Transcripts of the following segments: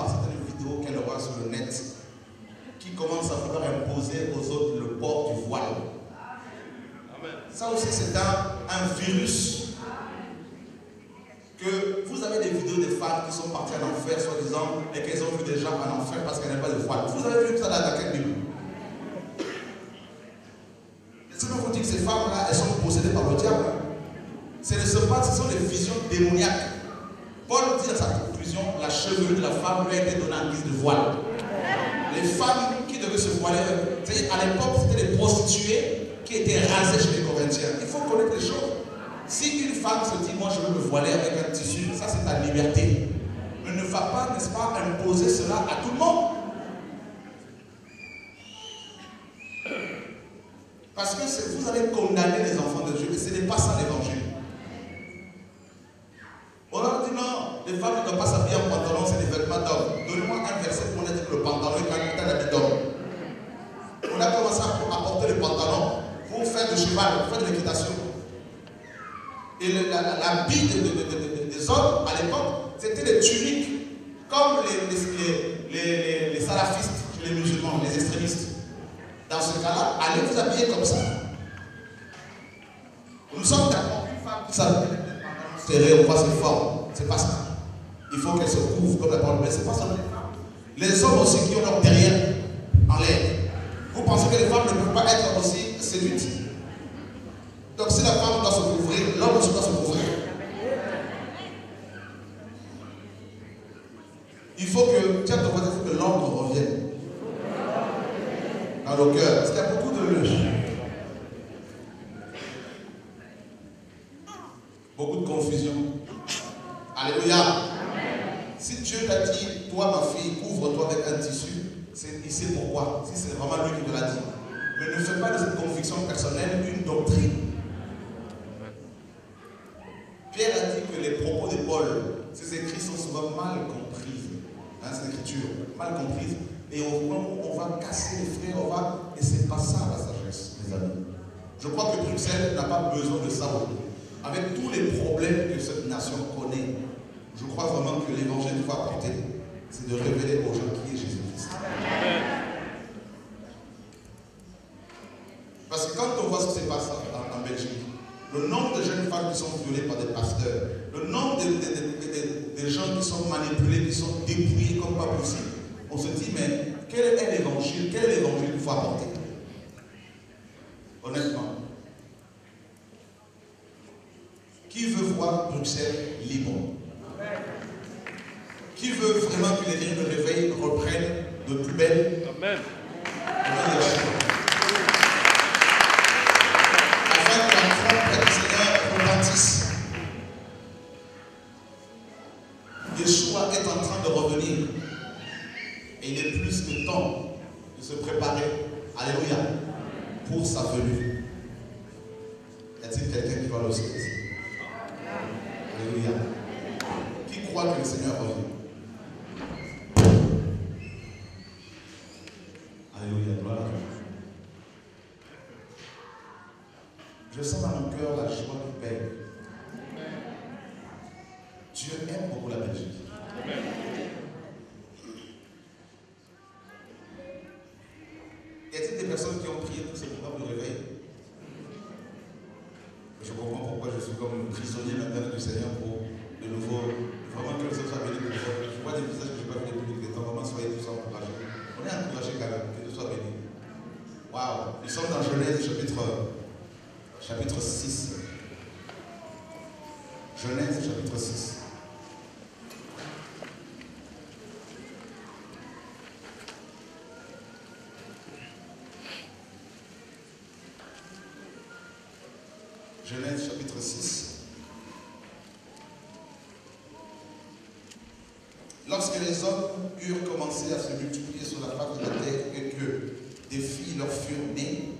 par certaines vidéos qu'elles voient sur le net, qui commencent à vouloir imposer aux autres le port du voile. Ça aussi, c'est un, un virus que vous avez des vidéos de femmes qui sont parties en enfer, soi-disant, et qu'elles ont vu des gens en enfer parce qu'elles n'avaient pas de voile. Vous avez vu ça dans quelle Bible pas vous dire que ces femmes-là, elles sont possédées par le diable. Ce ne sont pas, ce sont des visions démoniaques. Paul dit dans sa la chevelure de la femme lui a été donnée en guise de voile. Les femmes qui devaient se voiler, c'est-à-dire à l'époque, c'était des prostituées qui étaient rasées chez les Corinthiens. Il faut connaître les choses. Si une femme se dit, moi je veux me voiler avec un tissu, ça c'est ta liberté. Mais ne va pas, n'est-ce pas, imposer cela à tout le monde. Parce que vous allez condamner les enfants de Dieu et ce n'est pas ça l'évangile. On leur dit non, les femmes ne doivent pas s'habiller en pantalon, c'est des vêtements d'homme. Donnez-moi un verset pour que le pantalon est un habit d'homme. On a commencé à apporter le pantalon pour faire du cheval, pour faire de l'équitation. Et le- la, la, des hommes à l'époque, c'était des tuniques, comme les, les, salafistes les musulmans, les extrémistes. Dans ce cas-là, allez vous habiller comme ça. Nous sommes d'accord, une femme qui s'habille avec des pantalons serrés, on voit ses formes. C'est pas ça. Il faut qu'elle se couvre comme la parole, mais c'est pas seulement les hommes aussi qui ont leur derrière en l'air. Vous pensez que les femmes ne peuvent pas être aussi séduites? Donc si la femme doit se couvrir, l'homme aussi doit se couvrir. Il faut que, tiens, ton que l'ordre revienne dans le cœur. Parce qu'il y a beaucoup de beaucoup de confusion. Alléluia. Si Dieu t'a dit, toi ma fille, couvre-toi avec un tissu, il sait pourquoi. Si c'est vraiment lui qui te l'a dit. Mais ne fais pas de cette conviction personnelle une doctrine. Pierre a dit que les propos de Paul, ces écrits sont souvent mal comprises. Hein, ces écritures, mal comprises. Et au moment où on va casser les frères, on va. Et c'est pas ça la sagesse, mes amis. Je crois que Bruxelles n'a pas besoin de ça. Avec tous les problèmes que cette nation connaît, je crois vraiment que l'évangile qu'il faut apporter, c'est de révéler aux gens qui est Jésus-Christ. Parce que quand on voit ce qui se passe en, Belgique, le nombre de jeunes femmes qui sont violées par des pasteurs, le nombre de gens qui sont manipulés, qui sont dépouillés comme pas possible, on se dit, mais quel est l'évangile Quel est l'évangile qu'il faut apporter? Honnêtement. Qui veut voir Bruxelles libre? Qui veut vraiment que les lignes de réveil reprennent de plus belle Amen. afin que la trompe du Seigneur retentisse. Yeshua est en train de revenir. Et il est plus que temps de se préparer, Alléluia, pour sa venue. Y a-t-il quelqu'un qui va le souhaiter? Alléluia. Qui croit que le Seigneur revient? Alléluia, gloire à. Je sens dans mon cœur la joie du Père. Dieu aime beaucoup la Belgique. Y a-t-il des personnes qui ont prié pour ce programme de réveil? Je comprends pourquoi je suis comme prisonnier maintenant du Seigneur pour de nouveau, vraiment que le Seigneur soit béni de nouveau. Je vois des visages que je n'ai pas vu depuis quelque temps. Vraiment, soyez tous encouragés. On est encouragés quand même, Waouh Nous sommes dans Genèse chapitre, chapitre 6. Genèse chapitre 6. Genèse chapitre 6. Lorsque les hommes eurent commencé à se multiplier sur la face de la terre et que des filles leur furent nées,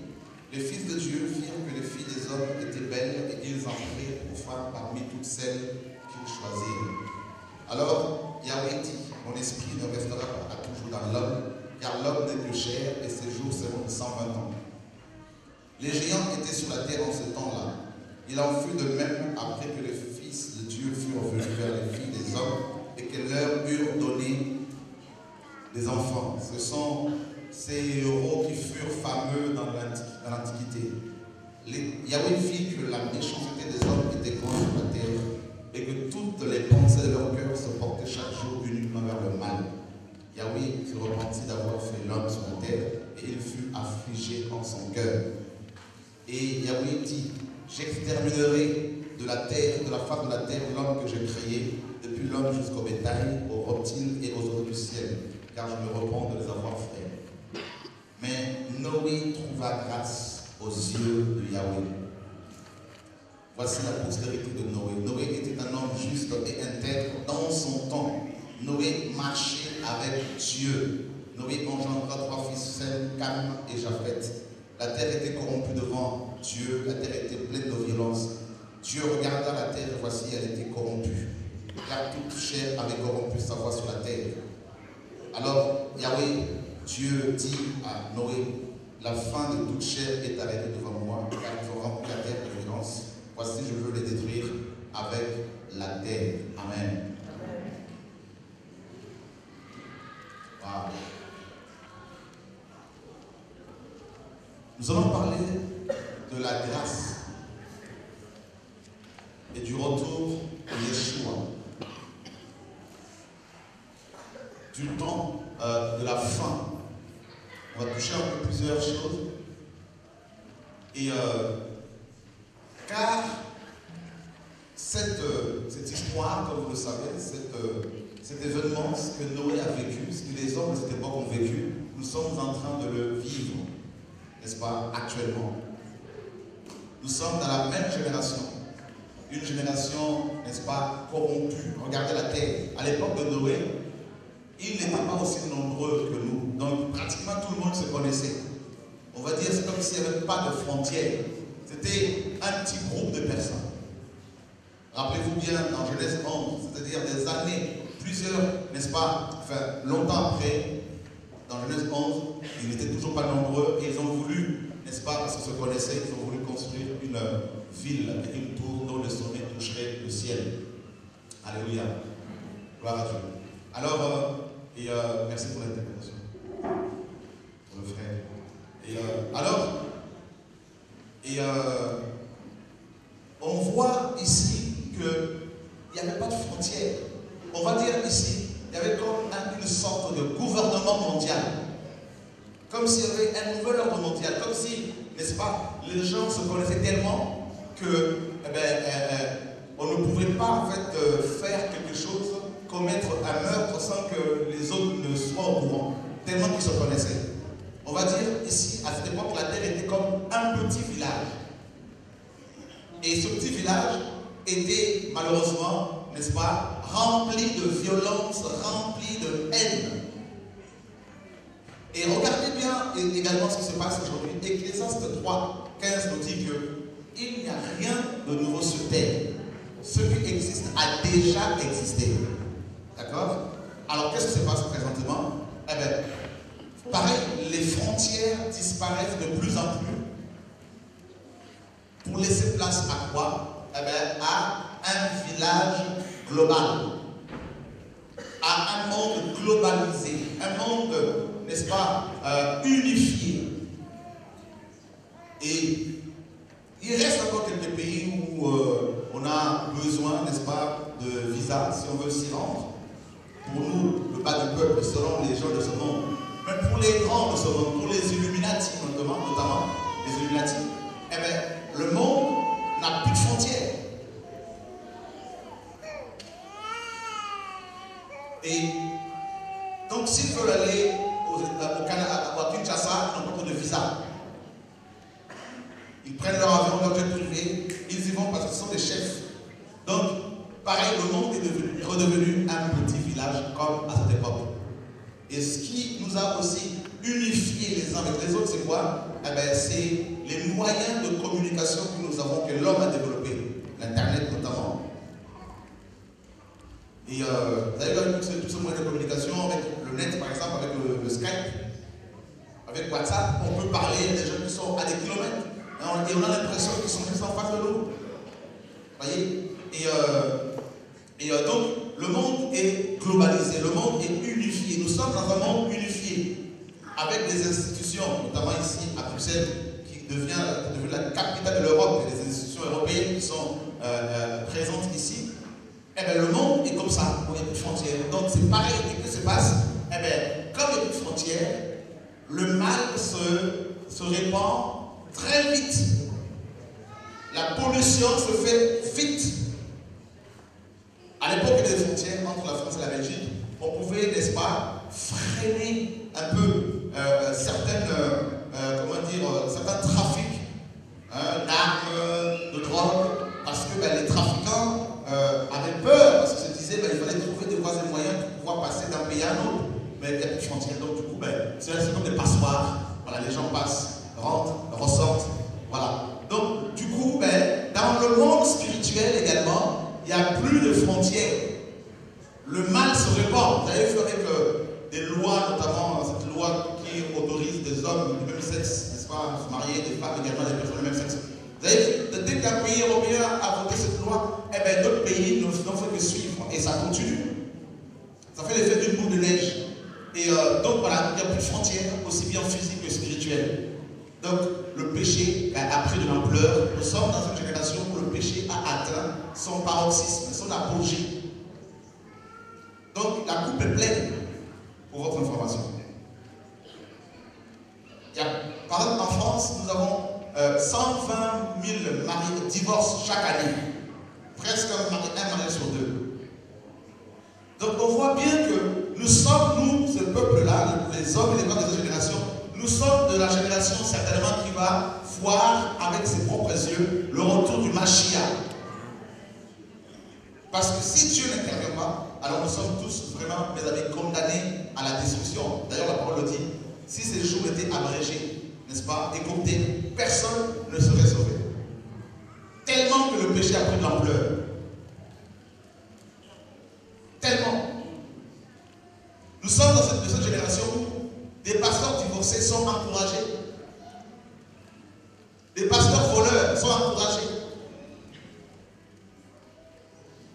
les fils de Dieu firent que les filles des hommes étaient belles et ils en prirent pour femmes parmi toutes celles qu'ils choisirent. Alors Yahweh dit, mon esprit ne restera pas toujours dans l'homme, car l'homme n'est que chair et ses jours seront de 120 ans. Les géants étaient sur la terre en ce temps-là. Il en fut de même après que les fils de Dieu furent venus vers les filles des hommes et que leur eurent donné des enfants. Ce sont ces héros qui furent fameux dans l'Antiquité. Yahweh vit que la méchanceté des hommes était grande sur la terre et que toutes les pensées de leur cœur se portaient chaque jour uniquement vers le mal. Yahweh se repentit d'avoir fait l'homme sur la terre et il fut affligé en son cœur. Et Yahweh dit, j'exterminerai de la terre, de la face de la terre, l'homme que j'ai créé, depuis l'homme jusqu'au bétail, aux reptiles et aux oiseaux du ciel, car je me repens de les avoir faits. Mais Noé trouva grâce aux yeux de Yahweh. Voici la postérité de Noé. Noé était un homme juste et intègre dans son temps. Noé marchait avec Dieu. Noé engendra trois fils, Sem, Cam et Japheth. La terre était corrompue devant Dieu, la terre était pleine de violence. Dieu regarda la terre et voici, elle était corrompue. Car toute chair avait corrompu sa voix sur la terre. Alors Yahweh, Dieu dit à Noé, la fin de toute chair est arrêtée devant moi, car il faut remplir la violence. Voici, je veux les détruire avec la terre. Amen. Nous allons parler de la grâce et du retour de Yeshua. Du temps euh, de la fin. On va toucher un peu plusieurs choses. Et euh, car cette, euh, cette, histoire, comme vous le savez, cet événement, ce que Noé a vécu, ce que les hommes de cette époque ont vécu, nous sommes en train de le vivre, n'est-ce pas, actuellement. Nous sommes dans la même génération. Une génération, n'est-ce pas, corrompue. Regardez la terre. À l'époque de Noé, ils n'étaient pas aussi nombreux que nous. Donc pratiquement tout le monde se connaissait. On va dire, c'est comme s'il n'y avait pas de frontières. C'était un petit groupe de personnes. Rappelez-vous bien, dans Genèse 11, c'est-à-dire des années, plusieurs, n'est-ce pas, enfin, longtemps après, dans Genèse 11, ils n'étaient toujours pas nombreux et ils ont voulu, n'est-ce pas, parce qu'ils se connaissaient, ils ont voulu construire une ville avec une tour dont le sommet toucherait le ciel. Alléluia. Gloire à Dieu. Alors, euh, et euh, merci pour l'interprétation. Pour le frère. Et euh, alors, et on voit ici qu'il n'y avait pas de frontières. On va dire ici, il y avait comme une sorte de gouvernement mondial. Comme s'il y avait un nouvel ordre mondial. Comme si, n'est-ce pas, les gens se connaissaient tellement que, eh ben, eh, eh, on ne pouvait pas en fait faire quelque chose, commettre un meurtre sans que les autres ne soient au courant. Tellement qu'ils se connaissaient. On va dire ici, à cette époque, la terre était comme un petit village. Et ce petit village était malheureusement, n'est-ce pas, rempli de violence, rempli de haine. Et regardez bien également ce qui se passe aujourd'hui. Ecclésiaste 3, 15 nous dit que il n'y a rien de nouveau sur terre. Ce qui existe a déjà existé. D'accord Alors qu'est-ce qui se passe présentement Eh bien, pareil, les frontières disparaissent de plus en plus pour laisser place à quoi Eh bien, à un village global, à un monde globalisé, un monde, n'est-ce pas, euh, unifié. Et il reste encore quelques pays où euh, on a besoin, n'est-ce pas, de visa si on veut s'y rendre. Pour nous, le bas du peuple seront les gens de ce monde. Mais pour les grands de ce monde, pour les Illuminati notamment, notamment les Illuminati, eh bien, le monde n'a plus de frontières. Et donc, s'ils veulent aller au, au Canada, à Kinshasa, ils n'ont pas de visa. Ils prennent leur avion, leur jet privé, ils y y vont parce qu'ils sont des chefs. Donc, pareil, le monde est, devenu, redevenu un petit village comme à cette époque. Et ce qui nous a aussi unifiés les uns avec les autres, c'est quoi? Eh ben, C'est les moyens de communication que nous avons, que l'homme a développé. L'Internet notamment. Et euh, vous avez tous ces moyens de communication avec le net, par exemple, avec le, Skype, avec WhatsApp, on peut parler des gens qui sont à des kilomètres. Et on, a l'impression qu'ils sont juste en face de nous. voyez? Et, euh, et euh, donc, le monde est globalisé, le monde est unifié. Nous sommes dans un monde unifié, avec des institutions, notamment ici à Bruxelles, qui devient, la capitale de l'Europe, et des institutions européennes qui sont euh, présentes ici. Eh bien, le monde est comme ça, il n'y a plus de frontières. Donc, c'est pareil, qu'est-ce qui se passe Eh bien, comme il n'y a plus de frontières, le mal se, se répand très vite. La pollution se fait vite. À l'époque des frontières entre la France et la Belgique, on pouvait, n'est-ce pas, freiner un peu euh, certaines, euh, euh, comment dire, certains trafics hein, d'armes, de drogue, parce que ben, les trafiquants avaient peur, parce qu'ils se disaient qu'il ben, fallait trouver des voies et moyens pour pouvoir passer d'un pays à un autre. Mais il n'y a plus de frontières, donc du coup, ben, c'est comme des passoires. Voilà, les gens passent, rentrent, ressortent. Voilà. Donc, du coup, ben, dans le monde spirituel également, il n'y a plus de frontières. Le mal se répand. Vous avez vu avec euh, des lois, notamment cette loi qui autorise des hommes du même sexe, n'est-ce pas, à se marier, des femmes également, des personnes du même sexe. Vous avez vu, dès qu'un pays européen a voté cette loi, eh bien, d'autres pays n'ont fait que suivre. Et ça continue. Ça fait l'effet d'une boule de neige. Et euh, donc voilà, il n'y a plus de frontières, aussi bien physiques que spirituelles. Donc le péché a pris de l'ampleur. Nous sommes dans une génération son paroxysme, son apogée. Donc la coupe est pleine, pour votre information. par exemple, en France, nous avons 120 euh, 000 maris, divorces chaque année. Presque un mari, un mari sur deux. Donc on voit bien que nous sommes, nous, ce peuple-là, les hommes et les femmes de cette génération, nous sommes de la génération certainement qui va voir avec ses propres yeux le retour du Mashiach. Parce que si Dieu n'intervient pas, alors nous sommes tous vraiment, mes amis, condamnés à la destruction. D'ailleurs, la parole le dit. Si ces jours étaient abrégés, n'est-ce pas, écourtés, personne ne serait sauvé. Tellement que le péché a pris de l'ampleur. Tellement. Nous sommes dans cette, cette génération où des pasteurs divorcés sont encouragés. Des pasteurs voleurs sont encouragés.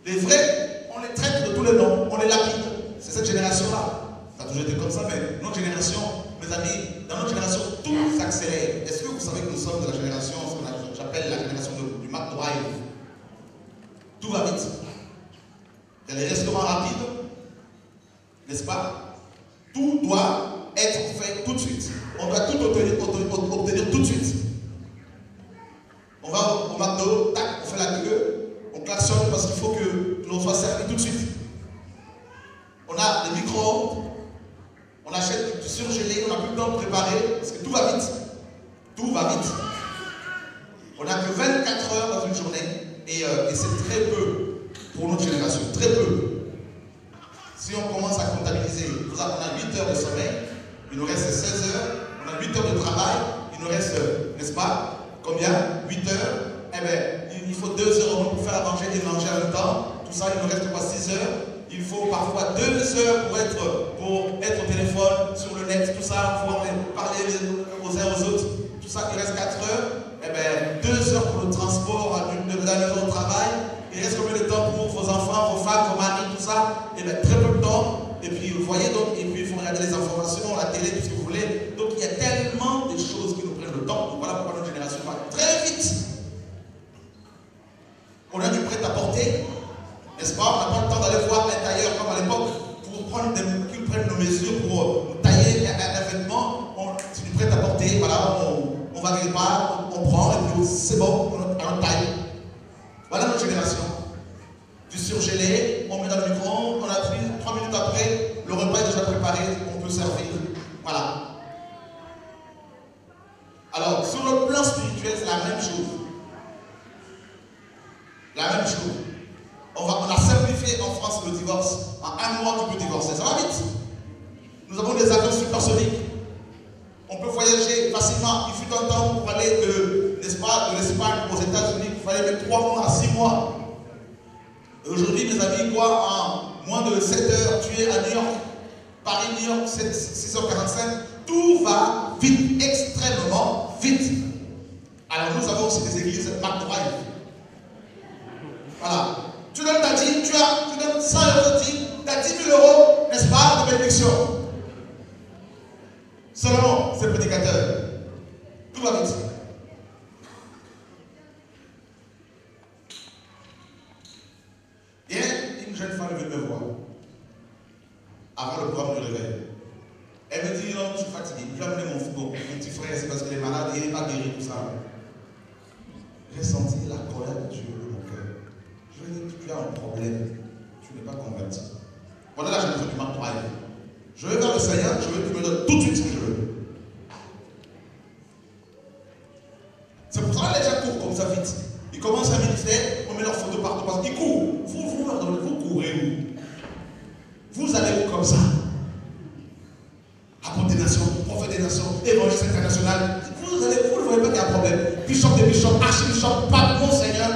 Les vrais, on les traite de tous les noms, on les lapide. C'est cette génération-là. Ça a toujours été comme ça, mais notre génération, mes amis, dans notre génération, tout s'accélère. Est-ce que vous savez que nous sommes de la génération, ce que j'appelle la génération du Mac Drive? Tout va vite. Il y a les restaurants rapides, n'est-ce pas? Tout doit être fait tout de suite. On doit tout obtenir, obtenir tout de suite. On va au McDo, tac, on fait la queue, klaxonne parce qu'il faut que l'on soit servi tout de suite. On a des micro on achète du surgelé, on n'a plus le temps de préparer, parce que tout va vite. Tout va vite. On n'a que 24 heures dans une journée, et, euh, et c'est très peu pour notre génération, très peu. Si on commence à comptabiliser, on a 8 heures de sommeil, il nous reste 16 heures, on a 8 heures de travail, il nous reste, n'est-ce pas, combien? 8 heures? Eh bien, il faut 2 heures pour faire à manger et manger en même temps. Tout ça, il nous reste quoi 6 heures. Il faut parfois 2 heures pour être, pour être au téléphone, sur le net, tout ça, pouvoir parler aux uns aux autres. Tout ça, il reste 4 heures. Eh bien, 2 heures pour le transport de la maison au travail. Il reste combien de temps pour vos enfants, vos femmes, vos maris, tout ça? Eh bien, très peu de temps. Et puis, vous voyez, donc, et puis il faut regarder les informations, la télé, tout ce que vous voulez. Donc, il y a tellement de choses qui nous prennent le temps. Donc, voilà pourquoi notre génération va très vite. On a du prêt à porter, On n'a pas le temps d'aller voir un tailleur comme à l'époque pour prendre qu'ils prennent nos mesures pour nous tailler un, vêtement. C'est du prêt à porter, voilà, on, on va quelque part, on, prend, et puis c'est bon, on, on taille. Voilà notre génération du surgelé, on met dans le micro, on a pris trois minutes après, le repas est déjà préparé, on peut servir. Voilà. Alors, sur le plan spirituel, c'est la même chose. On, a simplifié en France le divorce. En un mois, tu peux divorcer. Ça va vite. Nous avons des avions supersoniques. On peut voyager facilement. Il fut un temps où il de l'Espagne aux États-Unis, il fallait mettre 3 mois à 6 mois. Aujourd'hui, mes amis, quoi, en moins de 7 heures, tu es à New York, Paris, New York, 6h45. Tout va vite, extrêmement vite. Alors nous avons aussi des églises McDrive. Voilà. Tu donnes ta dîme, tu, as, tu donnes 100 euros de dîme, tu as 10 000 euros, n'est-ce pas, de bénédiction? Selon ces prédicateurs, tout va vite. Et une jeune femme est venue me voir avant le programme du réveil. Elle me dit, non, je suis fatigué, je vais amener mon, mon, mon petit frère, c'est parce qu'il est malade il n'est pas guéri, tout ça. J'ai senti la colère de Dieu dans mon cœur. Je lui ai dit, tu as un problème, tu n'es pas converti. Voilà la génération du marteau Je vais vers le Seigneur, je veux tu me donnes tout de suite ce que je veux. C'est pour ça que les gens courent comme ça vite. Ils commencent un ministère, on met leurs photos partout parce qu'ils courent. Vous, vous, vous, courez où Vous allez où comme ça? Apôtre des nations, prophète des nations, évangéliste international. Vous, allez, vous ne voyez pas qu'il y a un problème. Bishop des bishops, archibishop, pape, monseigneur. Regardez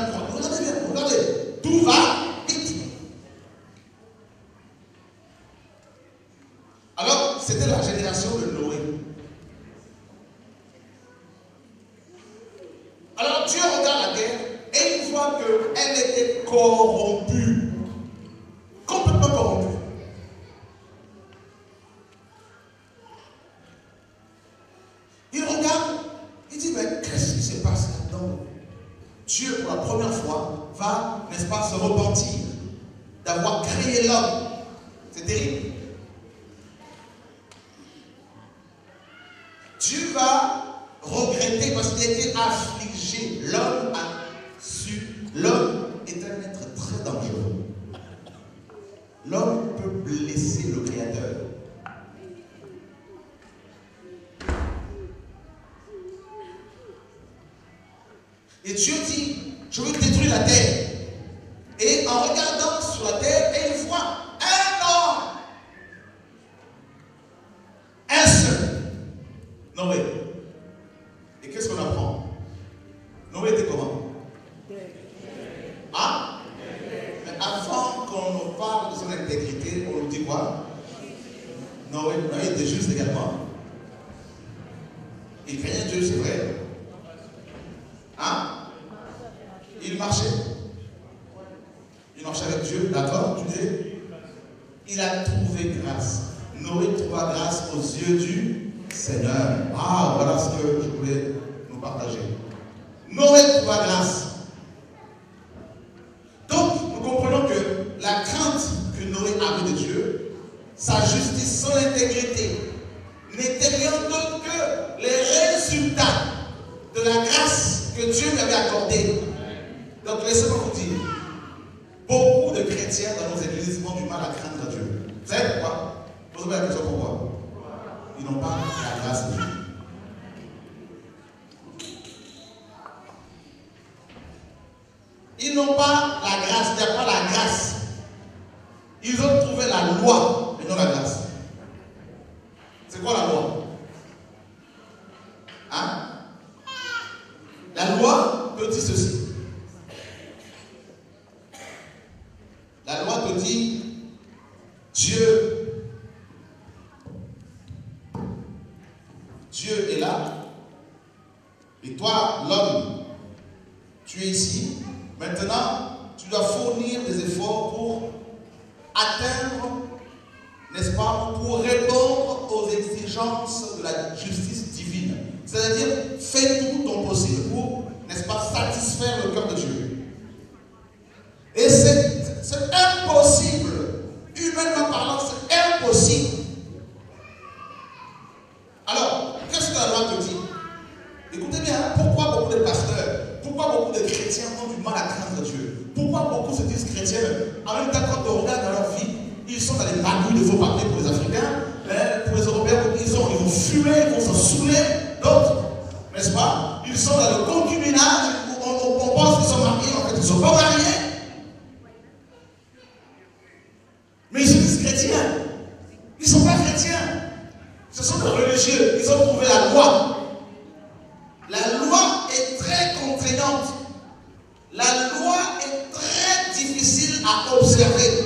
à observer.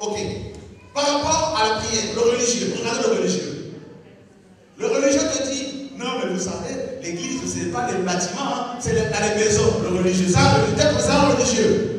Ok. Par rapport à la prière, le religieux, regardez le religieux. Le religieux te dit, non, mais vous savez, l'église, ce n'est pas les bâtiments, hein, c'est les maisons. Le religieux, ça, peut-être ça, religieux.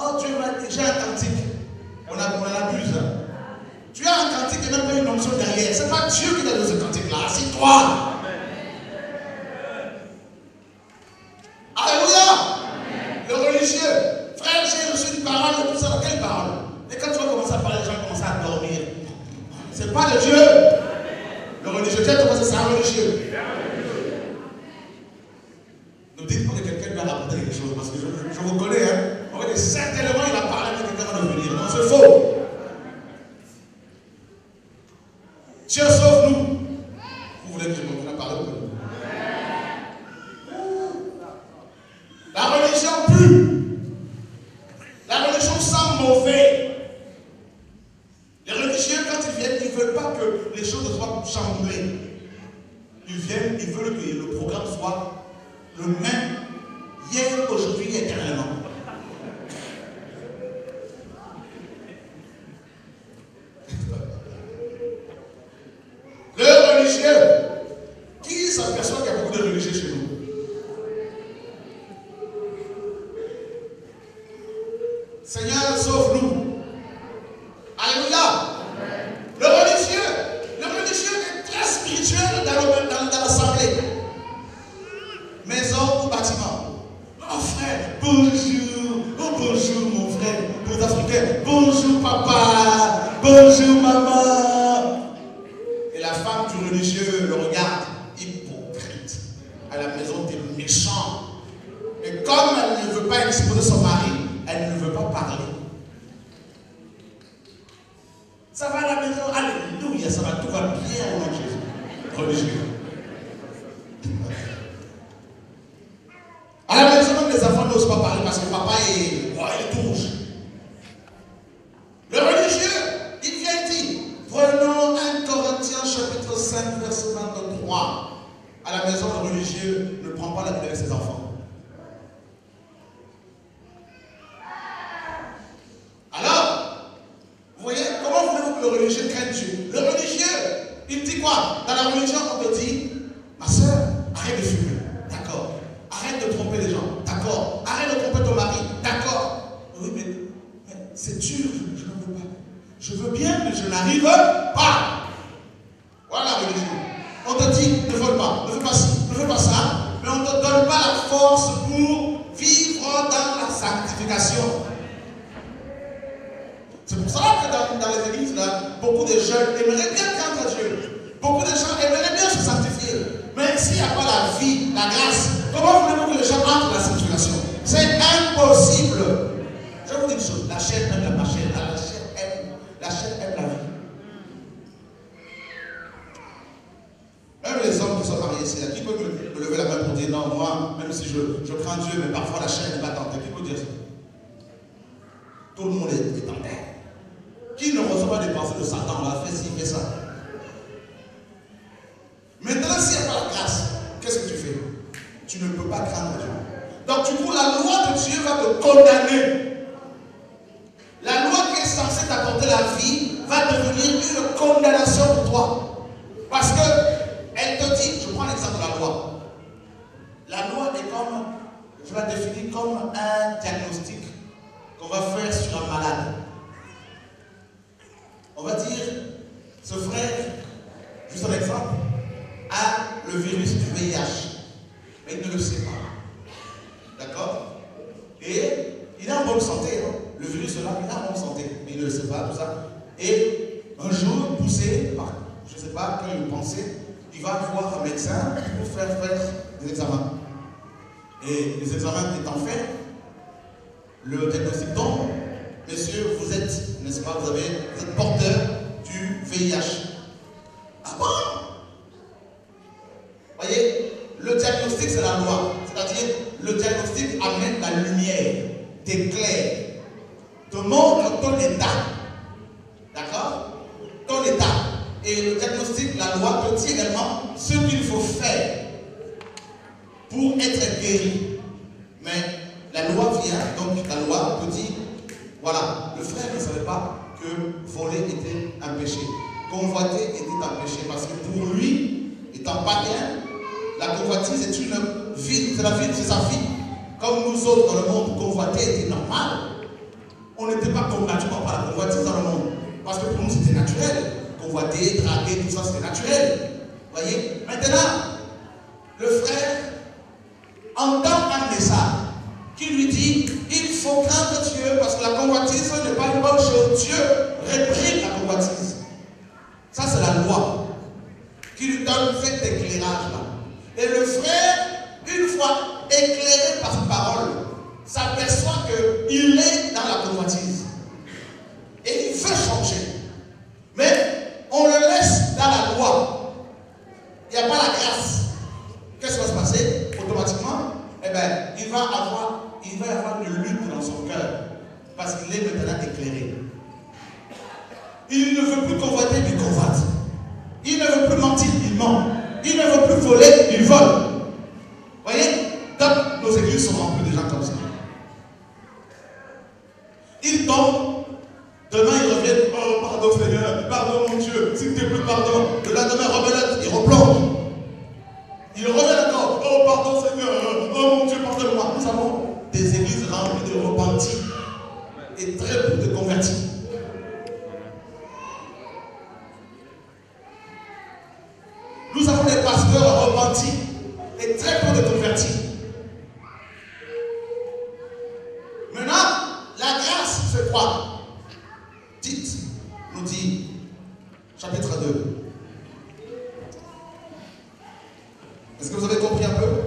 Oh tu es déjà authentique. On, a, on abuse. Hein? Tu es authentique et même pas une option derrière. Ce n'est pas Dieu qui t'a donné ce cantique-là, c'est toi. Nous dit, chapitre 2. Est-ce que vous avez compris un peu?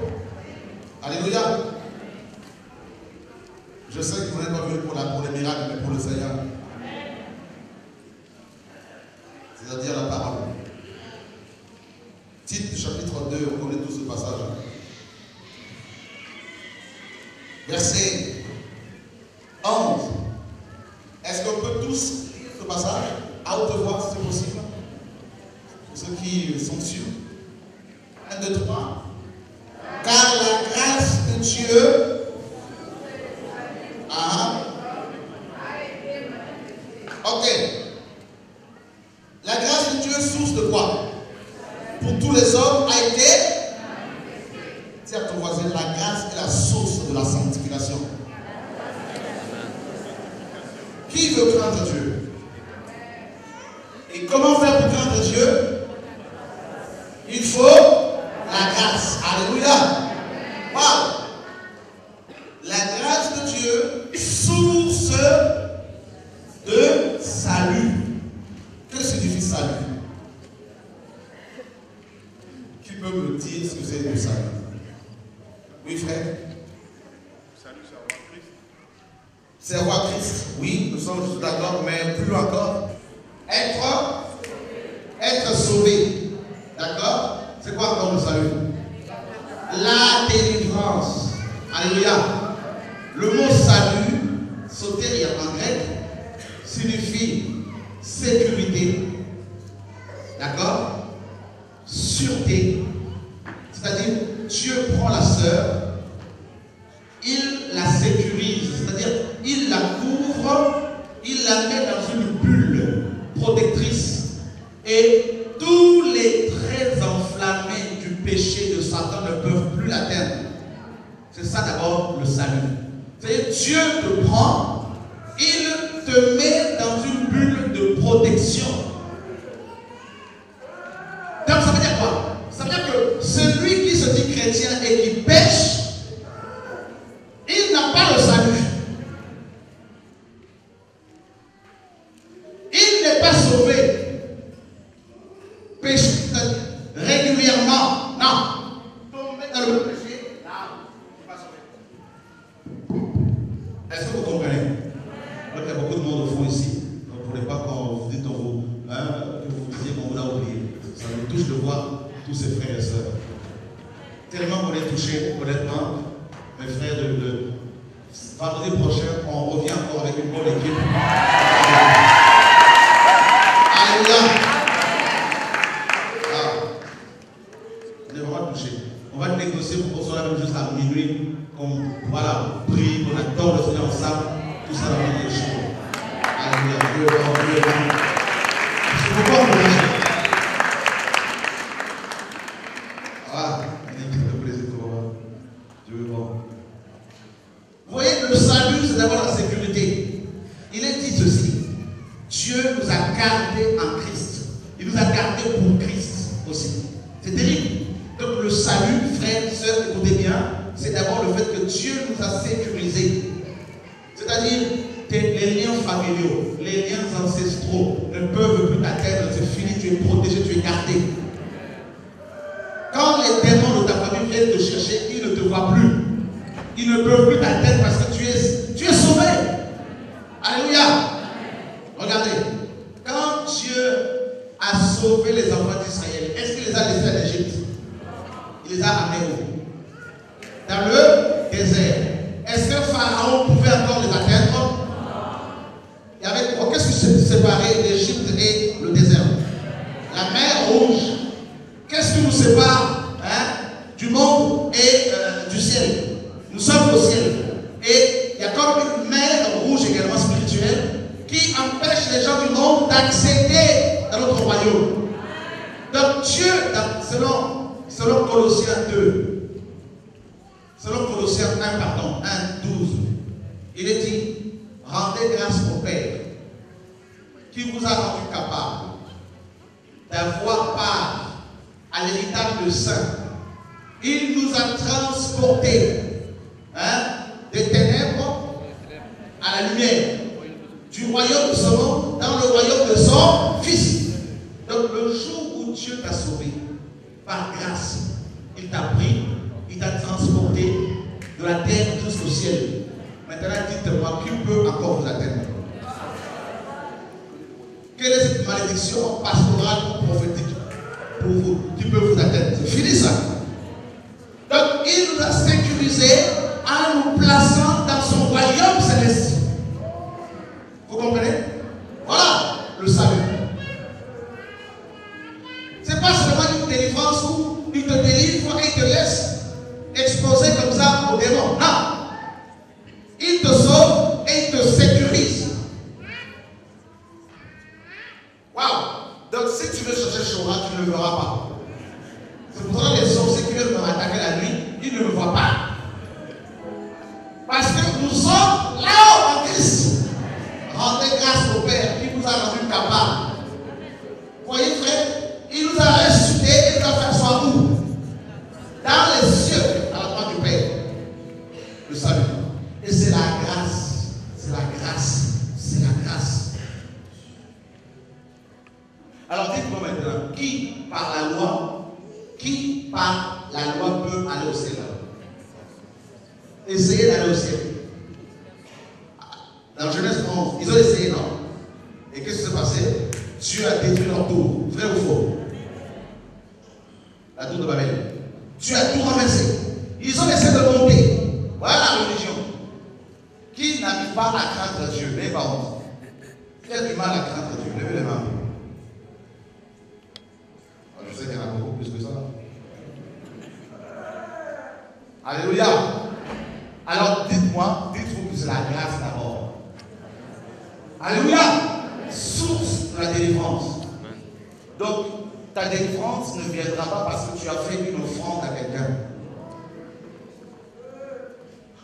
A détruit leur tour. Vrai ou faux La tour de Babel. Dieu a tout renversé. Ils ont essayé de monter. Voilà la religion. Qui n'arrive pas à craindre Dieu Mais par contre, qui a du mal à craindre Dieu Levez les mains. Ah, je sais qu'il y en a beaucoup plus que ça. Alléluia. Alors dites-moi, dites-vous que c'est la grâce d'abord. Alléluia. Source de la délivrance. Donc, ta délivrance ne viendra pas parce que tu as fait une offrande à quelqu'un.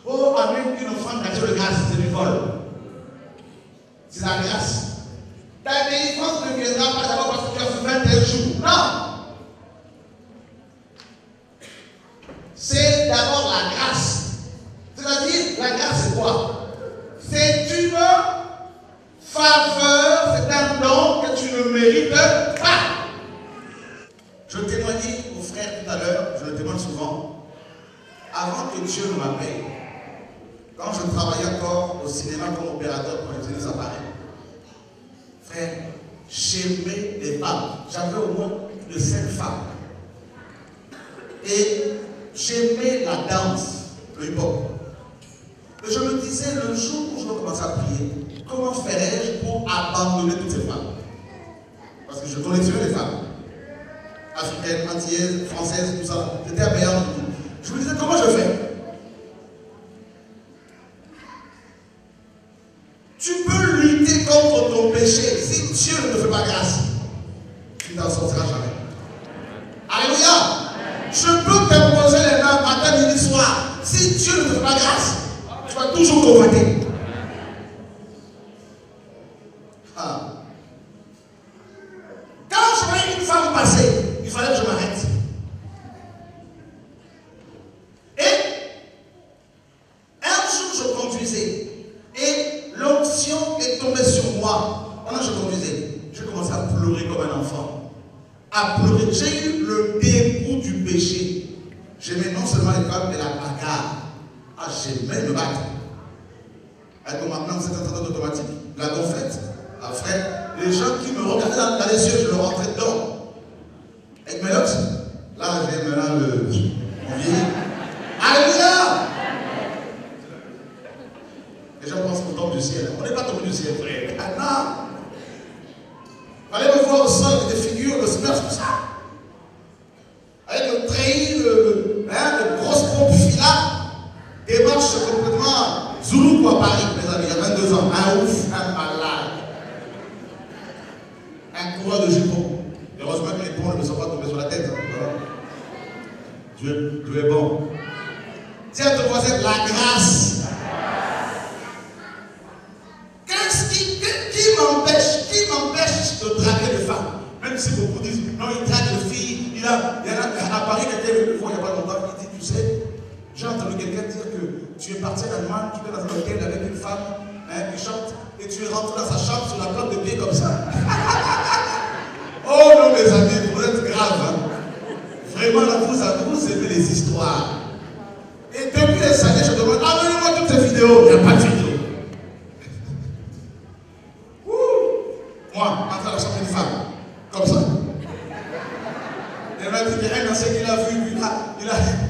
Oh, amène une offrande d'action de grâce, c'est du vol. C'est la grâce. Ta délivrance ne viendra pas d'abord parce que tu as fait 21 jours. Non. C'est d'abord la grâce. C'est-à-dire, la grâce, c'est quoi? C'est une faveur, c'est un don que tu ne mérites pas. Je témoignais aux frères tout à l'heure, je le témoigne souvent, avant que Dieu ne m'appelle, quand je travaillais encore au cinéma comme opérateur pour utiliser les appareils, frère, j'aimais les femmes. J'avais au moins de cinq femmes. Et j'aimais la danse, le hip-hop. Et je me disais, le jour où je vais commencer à prier, comment ferais-je pour abandonner toutes ces femmes? Parce que je collectionnais les femmes. Africaines, antillaises, françaises, tout ça. J'étais Béarn. Je me disais, comment je fais? Tu peux lutter contre ton péché. Si Dieu ne te fait pas grâce, tu n'en sortiras jamais. Alléluia. Je peux t'imposer les mains matin, midi, soir. Si Dieu ne te fait pas grâce, tu vas toujours convoiter. Ah. Quand je voyais une femme passer, il fallait que je m'arrête. Et un jour, je conduisais. Et l'onction est tombée sur moi. Pendant que je conduisais, je commençais à pleurer comme un enfant. À pleurer. J'ai eu le dégoût du péché. J'aimais non seulement les femmes, mais la bagarre. Ah, j'aimais me battre. Avec mon maintenant, c'est un traitement automatique. La gonflette. Après, les gens qui me regardaient dans, les yeux, je leur rentrais dedans. Avec mes notes, là, j'ai maintenant le. Vieil. Alléluia! Les gens pensent qu'on tombe du ciel. On n'est pas tombé du ciel, frère. Ah non! Fallait me voir au sol des figures, le smerge, tout ça. Avec le treillis, le, hein, de grosses pompes fila, démarche complètement Zoulou quoi Paris, mes amis, il y a 22 ans. Un ouf, un malade. Coureur de jupons. Heureusement que les ponts ne me sont pas tombés sur la tête. hein. Dieu, est bon. Tiens, ton voisin, la grâce. Qu'est-ce qui, qui, m'empêche, qui m'empêche de draguer les femmes? Même si beaucoup disent, non, il drague les filles, il, a, il y en a à Paris, quelqu'un une fois, il n'y a pas longtemps, qui dit, tu sais, j'ai entendu quelqu'un dire que tu es parti en Allemagne, tu es dans un hôtel avec une femme hein, qui chante, et tu es rentré dans sa chambre sur la plante de pied comme ça. oh non, mes amis, vous êtes graves. Hein? Vraiment, là, vous, vous aimez les histoires. Et depuis les années, je demande, amenez-moi toutes ces vidéos. Il n'y a pas de vidéo. Moi, entrer dans la chambre d'une femme, comme ça. Et m'a dit qu'il y a un ancien qu'il a vu, il a, il a.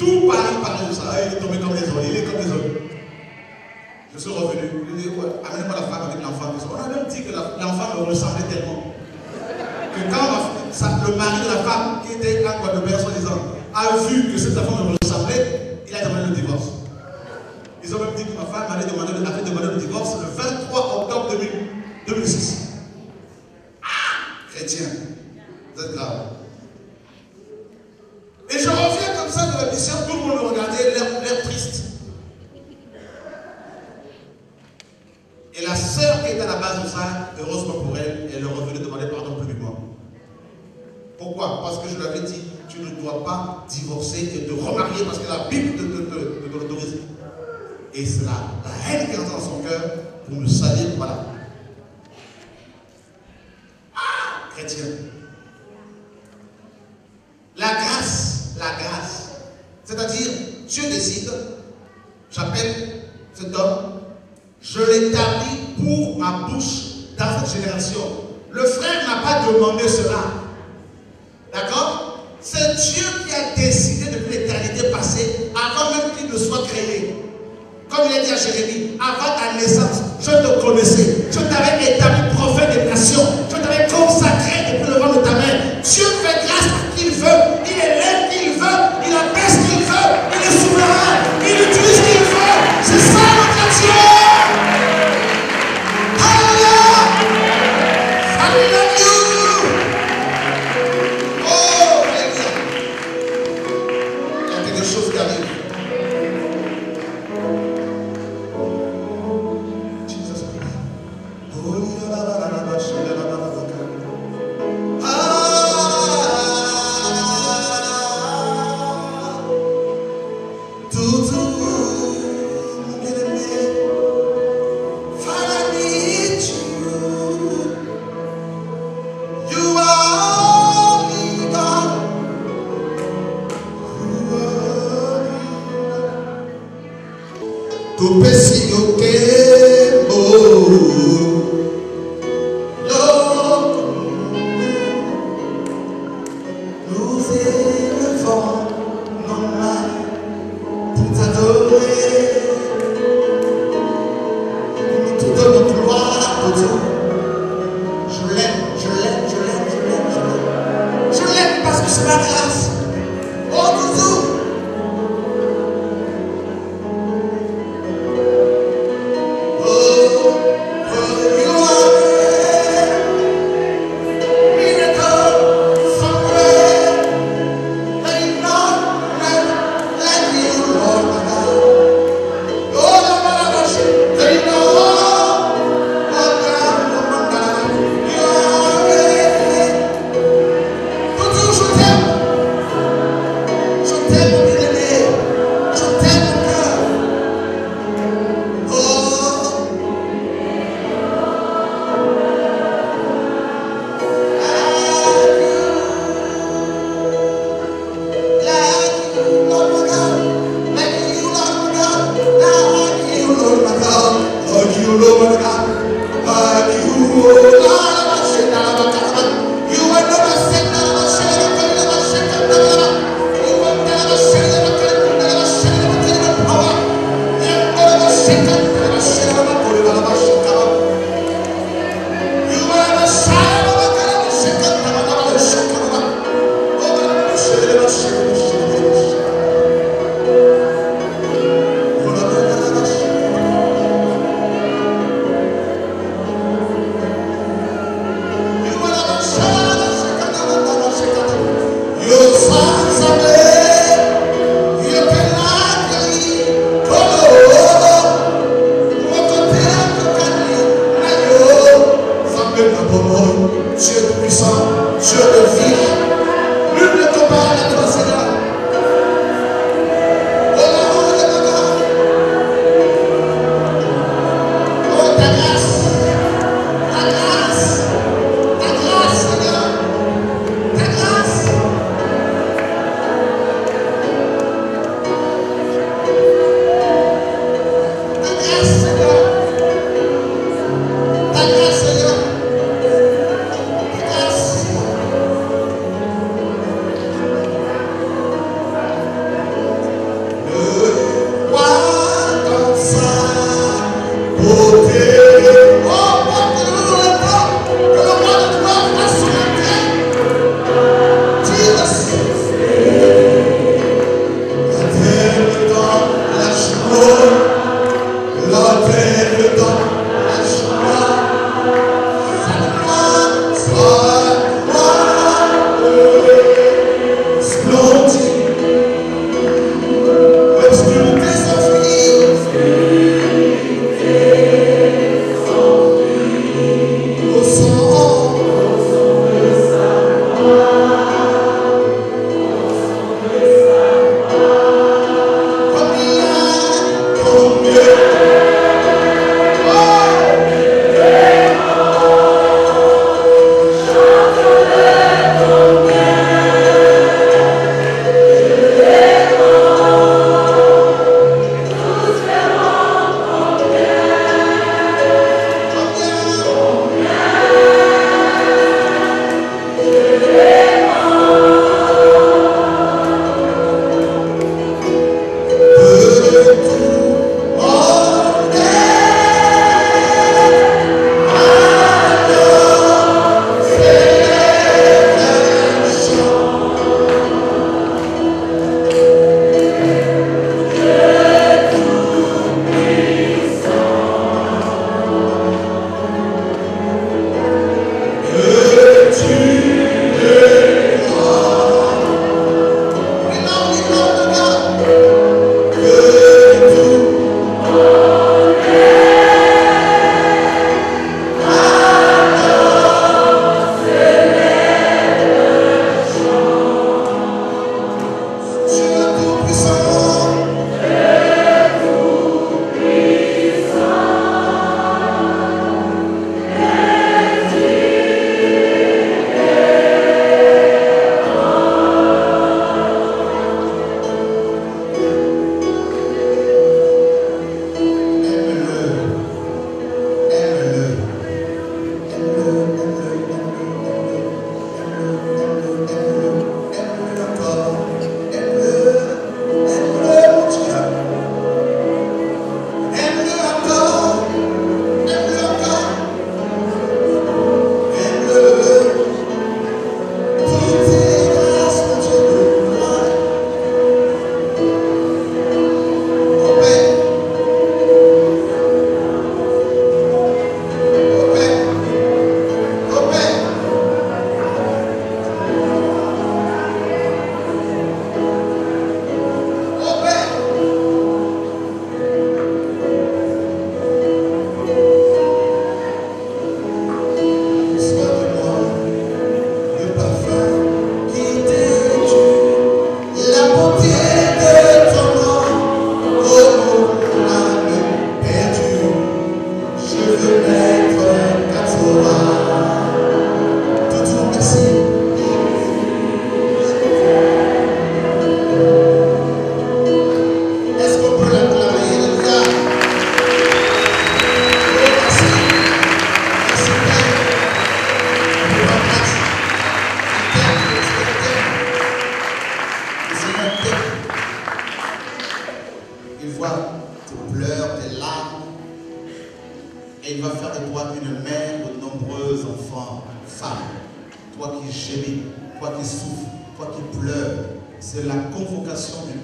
Tout Paris parlait de ça. Il est tombé comme les autres, il est comme les autres. Je suis revenu. Je lui ai dit, ouais, amène-moi la femme avec l'enfant. On a même dit que l'enfant me ressemblait tellement. Que quand le mari de la femme, qui était un Guadeloupéen soi-disant, a vu que cette femme me ressemblait, il a demandé le divorce. Ils ont même dit que ma femme m'avait demandé, le divorce le 23 octobre 2000 2006. Ah, chrétien, vous êtes grave. Et je reviens ça de la mission, tout le monde regardait, l'air triste. Et la sœur qui était à la base de ça, heureusement pour elle, elle est revenue demander pardon publiquement. Pourquoi? Parce que je lui avais dit, tu ne dois pas divorcer et te remarier parce que la Bible te, l'autorise. Et c'est la haine qui est entrée dans son cœur pour me salir, voilà. Ah, chrétien. La grâce, la grâce. C'est-à-dire, Dieu décide, j'appelle cet homme, je l'établis pour ma bouche dans cette génération. Le frère n'a pas demandé cela. D'accord? C'est Dieu qui a décidé depuis l'éternité passée, avant même qu'il ne soit créé. Comme il a dit à Jérémie, avant ta naissance, je te connaissais. Je t'avais établi prophète des nations. Je t'avais consacré depuis le vent de ta main. Dieu fait grâce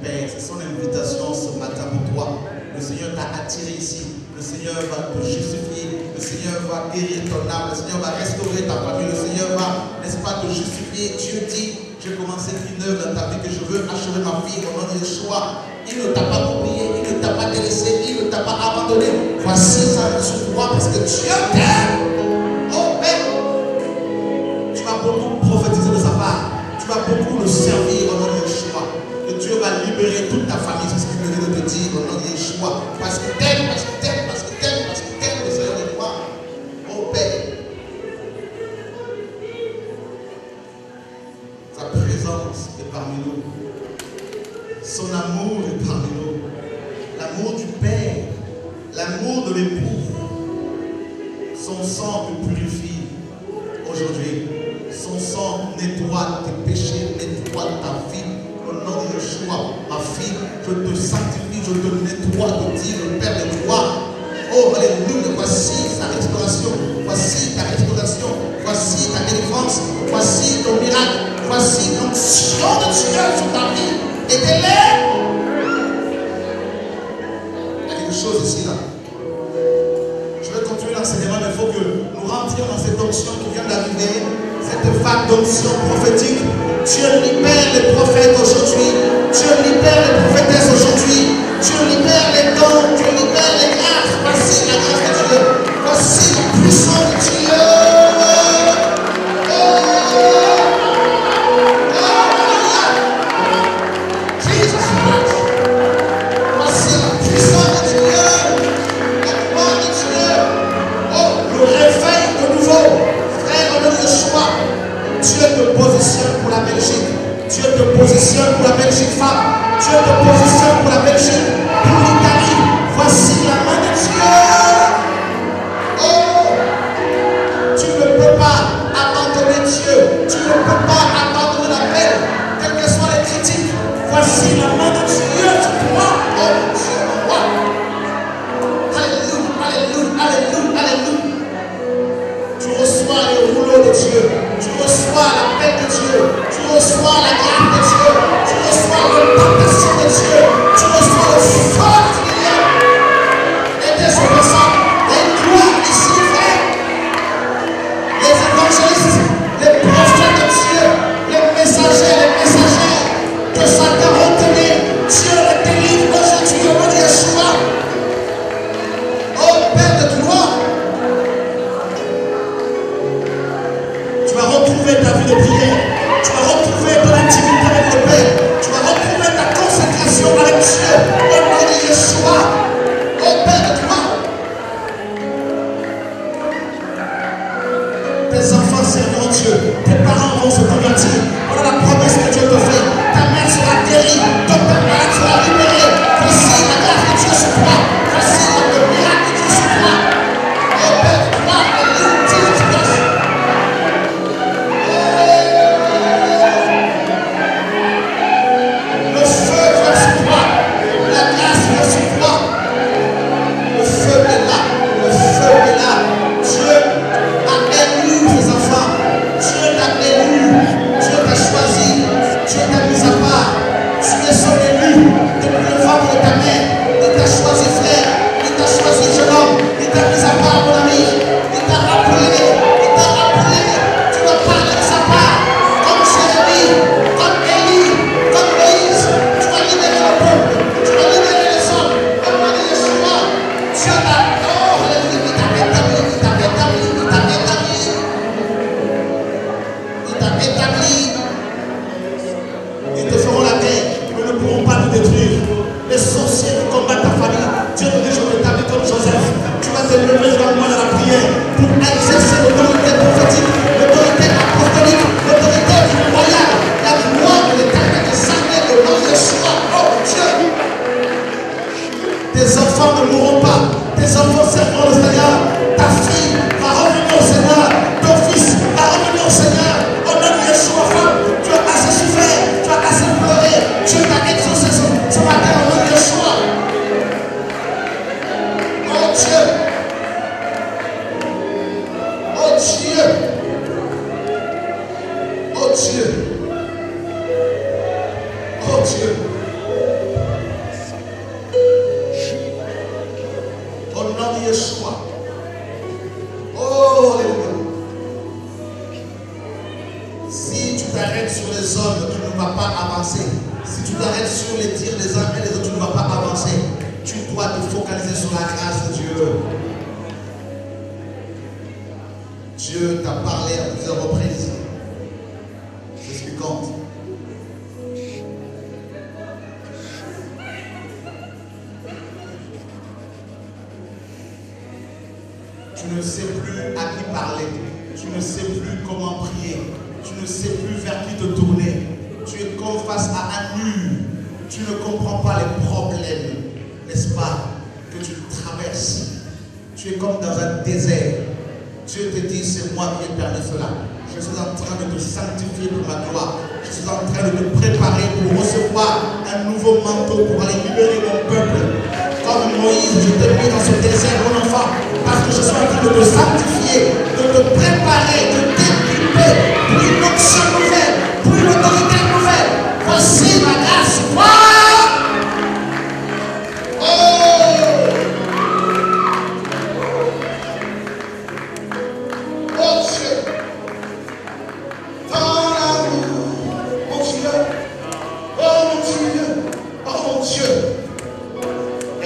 C'est son invitation ce matin pour toi. Le Seigneur t'a attiré ici. Le Seigneur va te justifier. Le Seigneur va guérir ton âme. Le Seigneur va restaurer ta famille. Le Seigneur va, n'est-ce pas, te justifier. Dieu dit, j'ai commencé une œuvre dans ta vie que je veux achever ma vie au nom de Yeshua. Il ne t'a pas oublié, il ne t'a pas délaissé, il ne t'a pas abandonné. Voici ça sur toi parce que Dieu t'aime.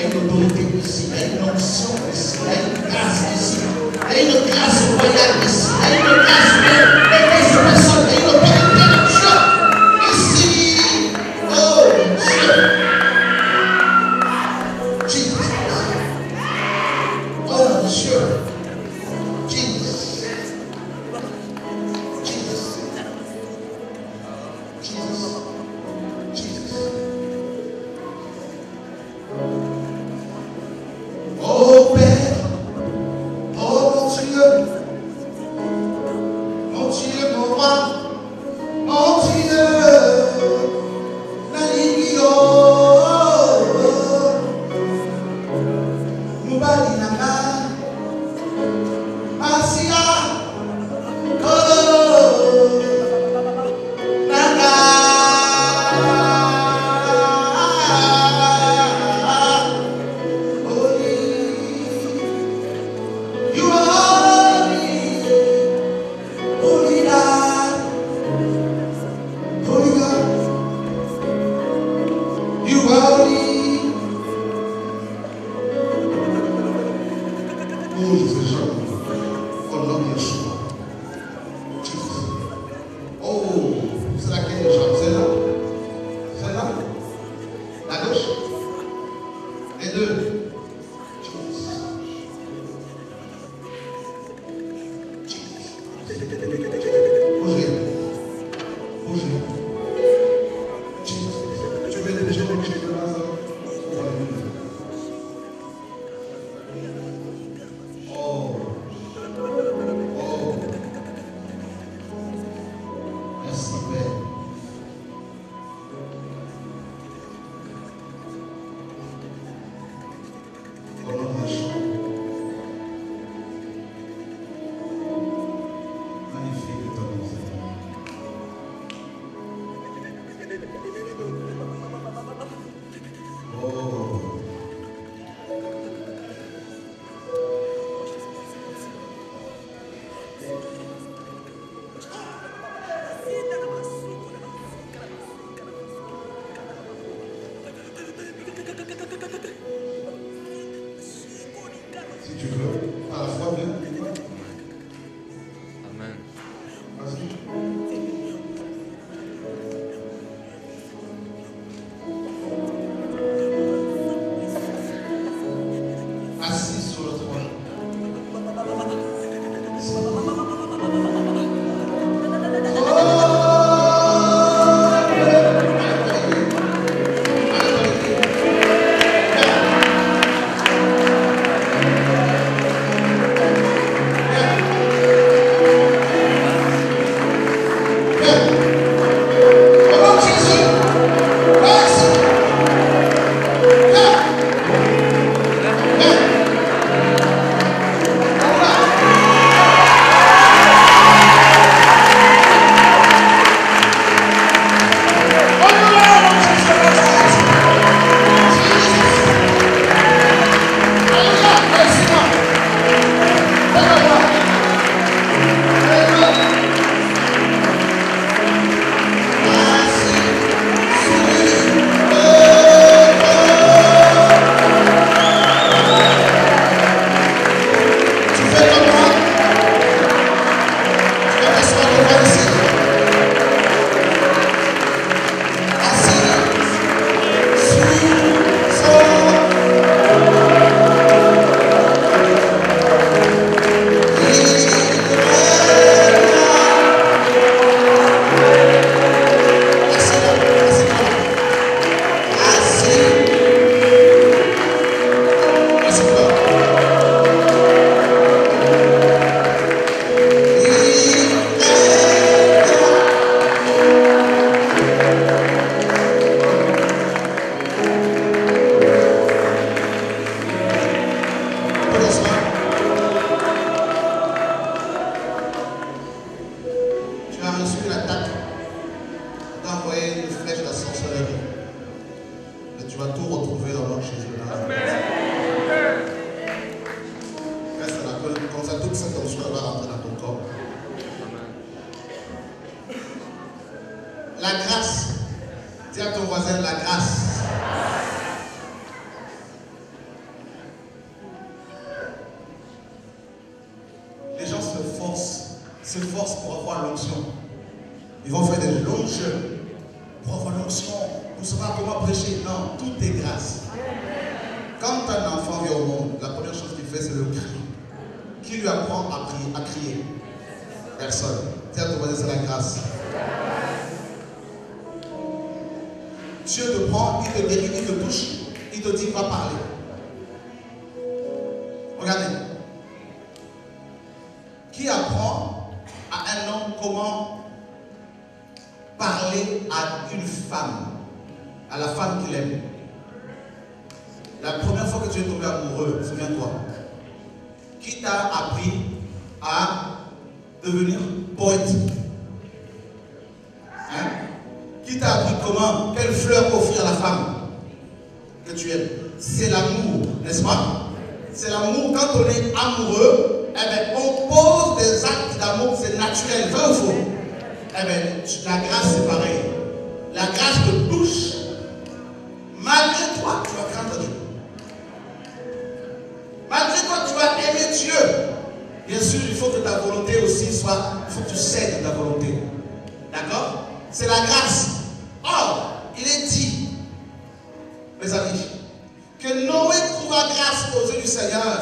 é do Novo Testamento, é não de cristãos, é no caso, é no caso, é no caso, é no caso.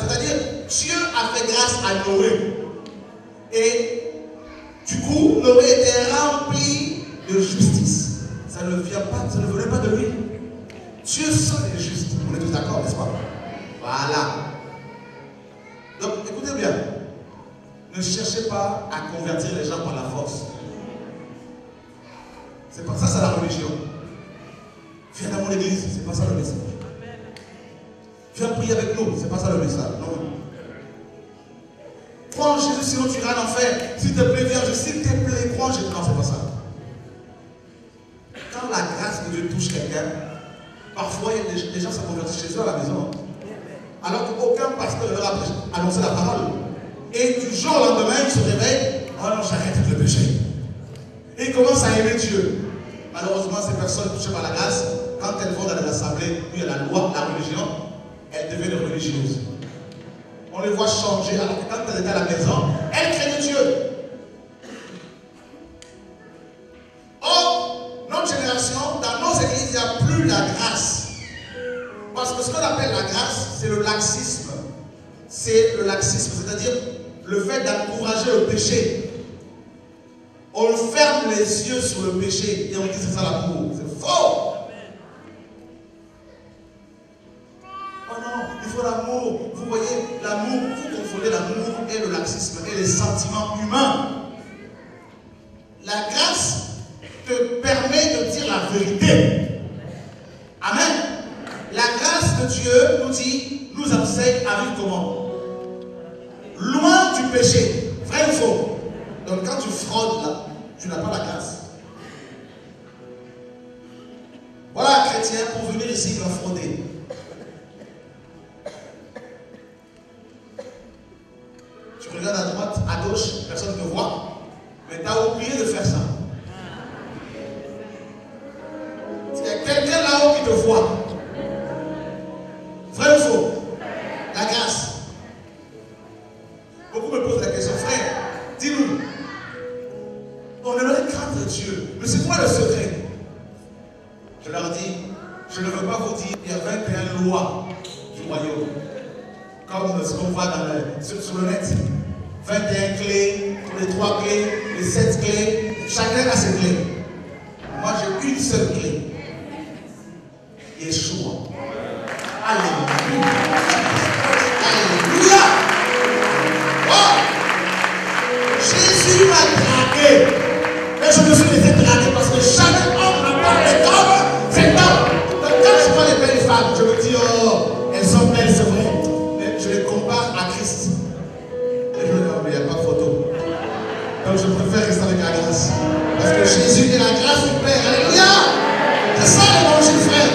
C'est-à-dire, Dieu a fait grâce à Noé. Et du coup, Noé était rempli de justice. Ça ne vient pas, ça ne venait pas de lui. Dieu seul est juste. On est tous d'accord, n'est-ce pas? Voilà. Donc, écoutez bien. Ne cherchez pas à convertir les gens par la force. C'est pas ça, c'est la religion. Viens dans mon église, c'est pas ça le message. Viens prier avec nous, c'est pas ça le message. Non. Crois en Jésus, sinon tu iras en enfer. S'il te plaît, viens, s'il te plaît, crois en Jésus. Non, c'est pas ça. Quand la grâce de Dieu touche quelqu'un, parfois il y a des, gens se convertissent chez eux à la maison. Alors qu'aucun pasteur ne leur a annoncé la parole. Et du jour au lendemain, il se réveille. Oh non, j'arrête le péché. Et il commence à aimer Dieu. Malheureusement, ces personnes touchées par la grâce, quand elles vont dans les assemblées où il y a la loi, la religion, elles deviennent religieuses. On les voit changer. Alors que quand elles étaient à la maison, elles craignent Dieu. Or, notre génération, dans nos églises, il n'y a plus la grâce. Parce que ce qu'on appelle la grâce, c'est le laxisme. C'est le laxisme, c'est-à-dire le fait d'encourager le péché. On ferme les yeux sur le péché et on dit c'est ça l'amour. C'est faux. Non, il faut l'amour. Vous voyez, l'amour, vous confondez l'amour et le laxisme et les sentiments humains. La grâce te permet de dire la vérité. Amen. La grâce de Dieu nous dit, nous enseigne à vivre comment? Loin du péché. Vrai ou faux? Donc quand tu fraudes là, tu n'as pas la grâce. Voilà chrétien pour venir ici, il va frauder. Tu regardes à droite, à gauche, personne ne te voit. Mais tu as oublié de faire ça. Il y a quelqu'un là-haut qui te voit. Vrai ou faux? La grâce. Beaucoup me posent la question, frère, dis-nous. On aimerait craindre Dieu. Mais c'est quoi le secret? Je leur dis, je ne veux pas vous dire, il y a 21 lois du royaume. Comme ce qu'on voit dans le, sur, le net. 21 clés, les trois clés, les sept clés. Chacun a ses clés. Moi, j'ai une seule clé. Yeshua. Alléluia. Alléluia. Oh! Jésus m'a traqué. Et je me suis laissé traquer parce que jamais homme n'a parlé comme cet homme. Donc quand je vois les belles femmes, je me dis, oh, Parce que Jésus est la grâce du Père. Alléluia. C'est ça l'évangile, frère.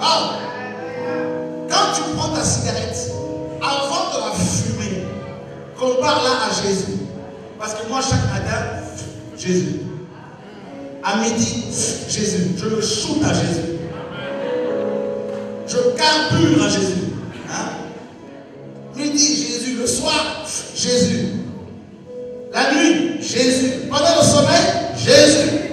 Ah. Quand tu prends ta cigarette, avant de la fumer, compare-la à Jésus. Parce que moi, chaque matin, Jésus. À midi, Jésus. Je me shoot à Jésus. Je carbure à Jésus. Hein? Midi, Jésus. Le soir, Jésus. La nuit, Jésus. Pendant le sommeil, Jésus.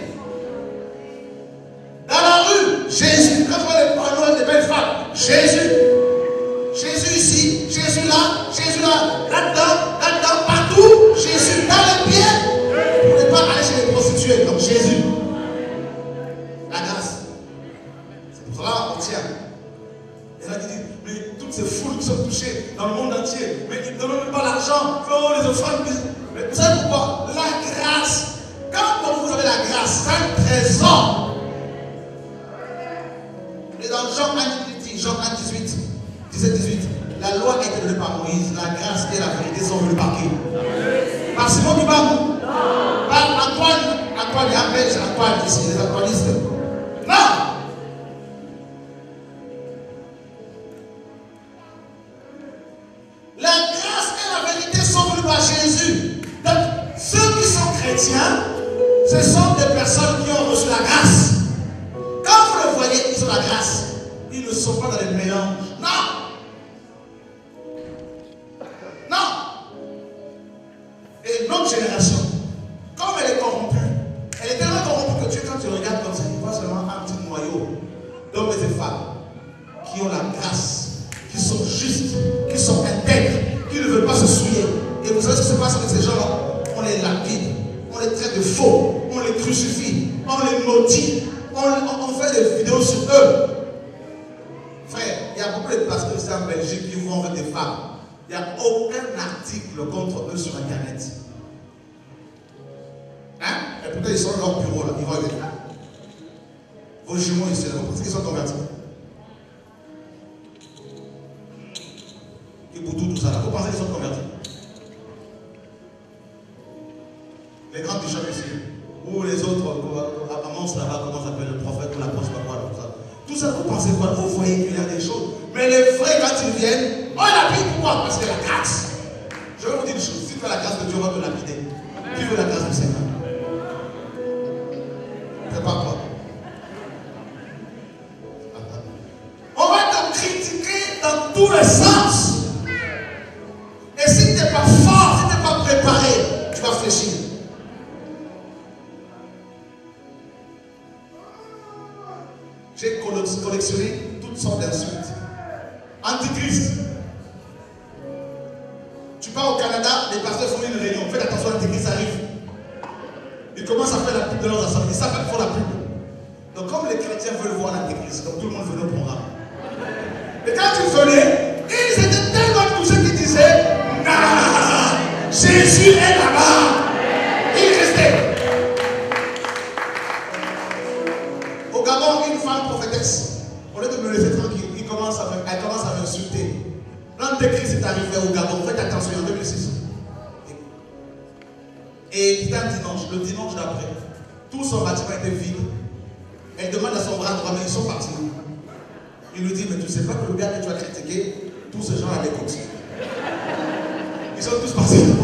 Jésus est là-bas. Il est resté. Au Gabon, une femme prophétesse, au lieu de me laisser tranquille, il commence à, elle commence à m'insulter. L'homme de Christ est arrivé au Gabon, faites attention, en 2006. Et c'était un dimanche, le dimanche d'après, tout son bâtiment était vide. Elle demande à son bras droit, mais ils sont partis. Il lui dit, mais tu ne sais pas que le gars que tu as critiqué, tous ces gens allaient continuer. Ils sont tous partis.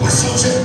Mon Dieu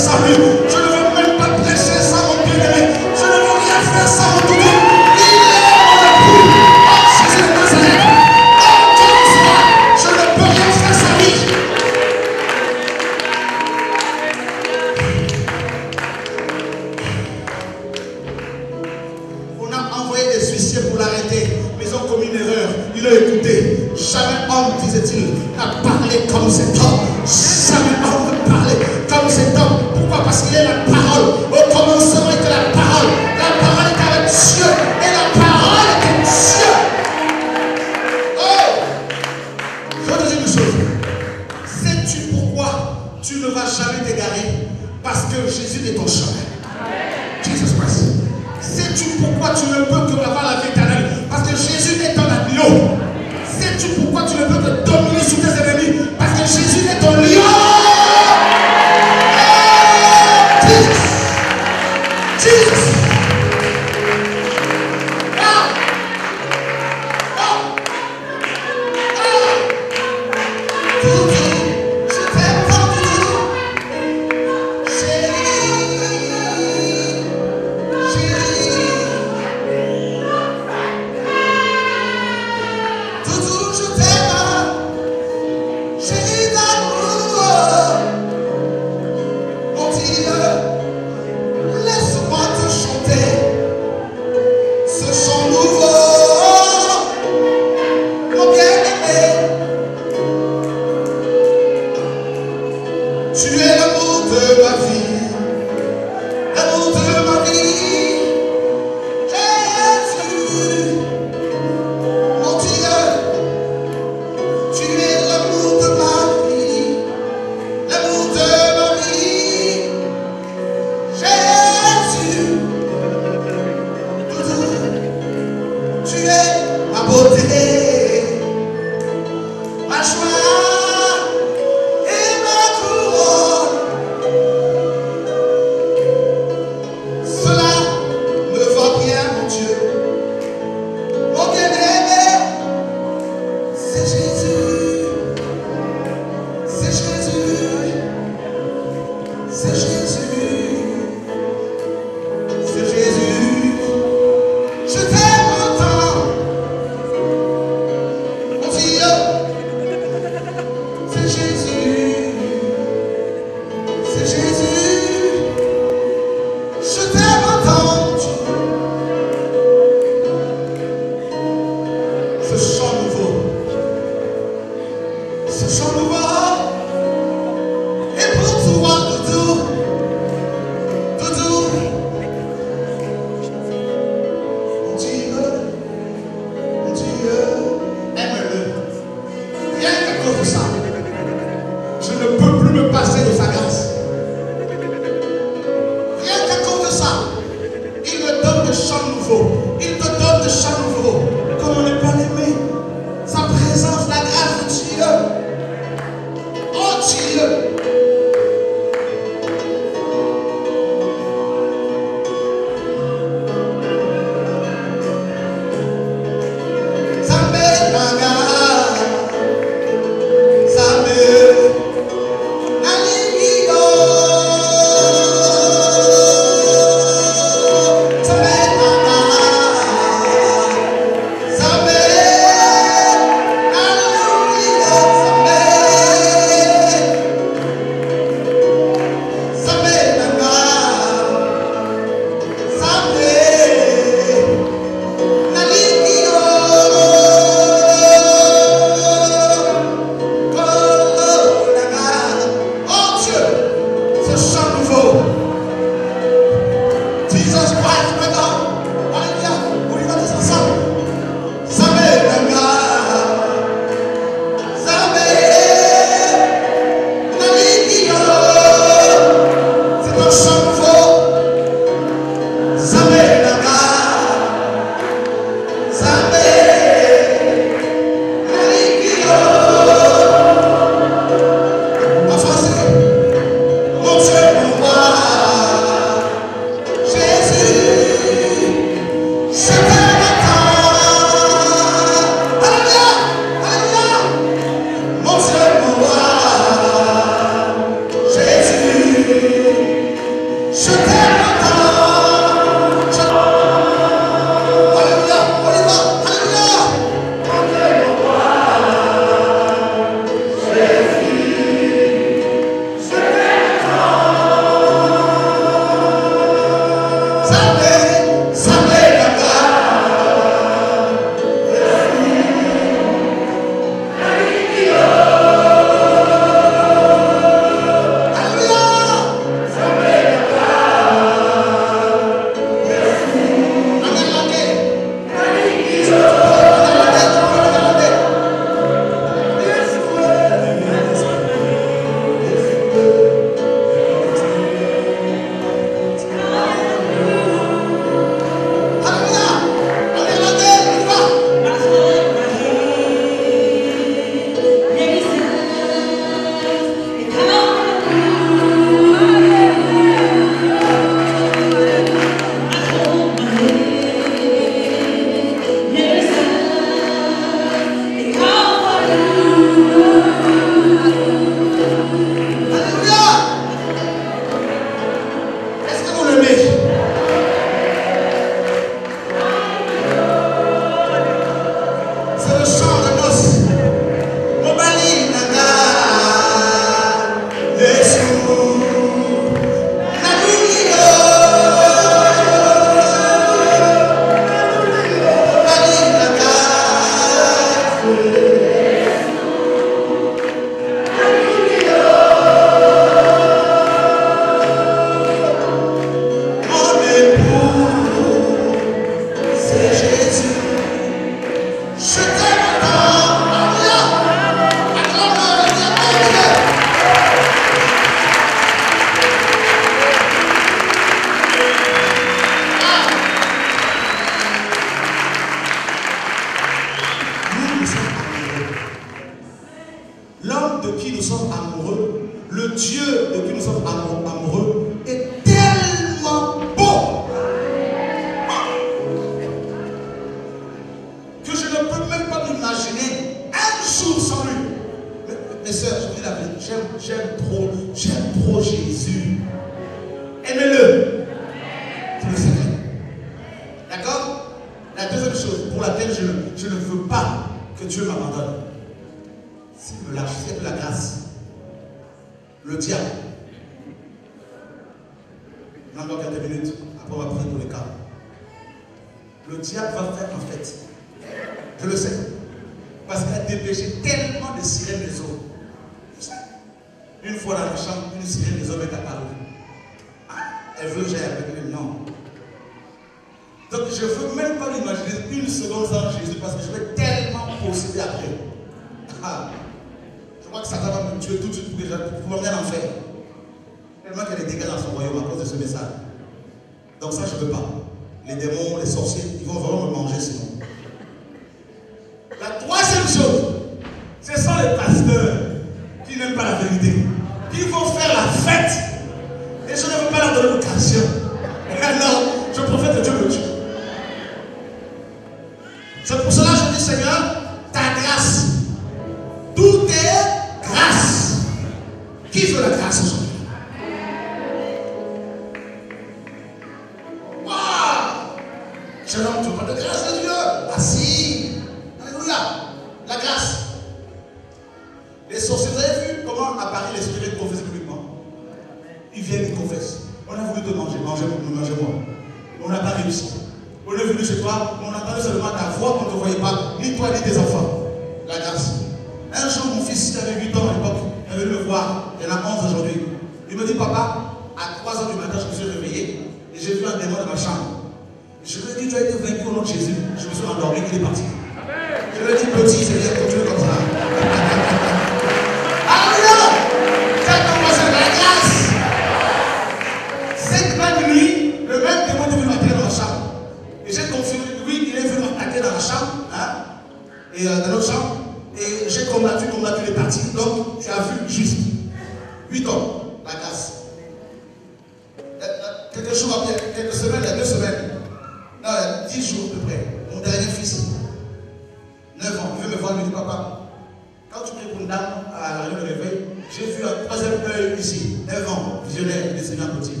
troisième œil ici, avant, visionnaire, le Seigneur nous dit,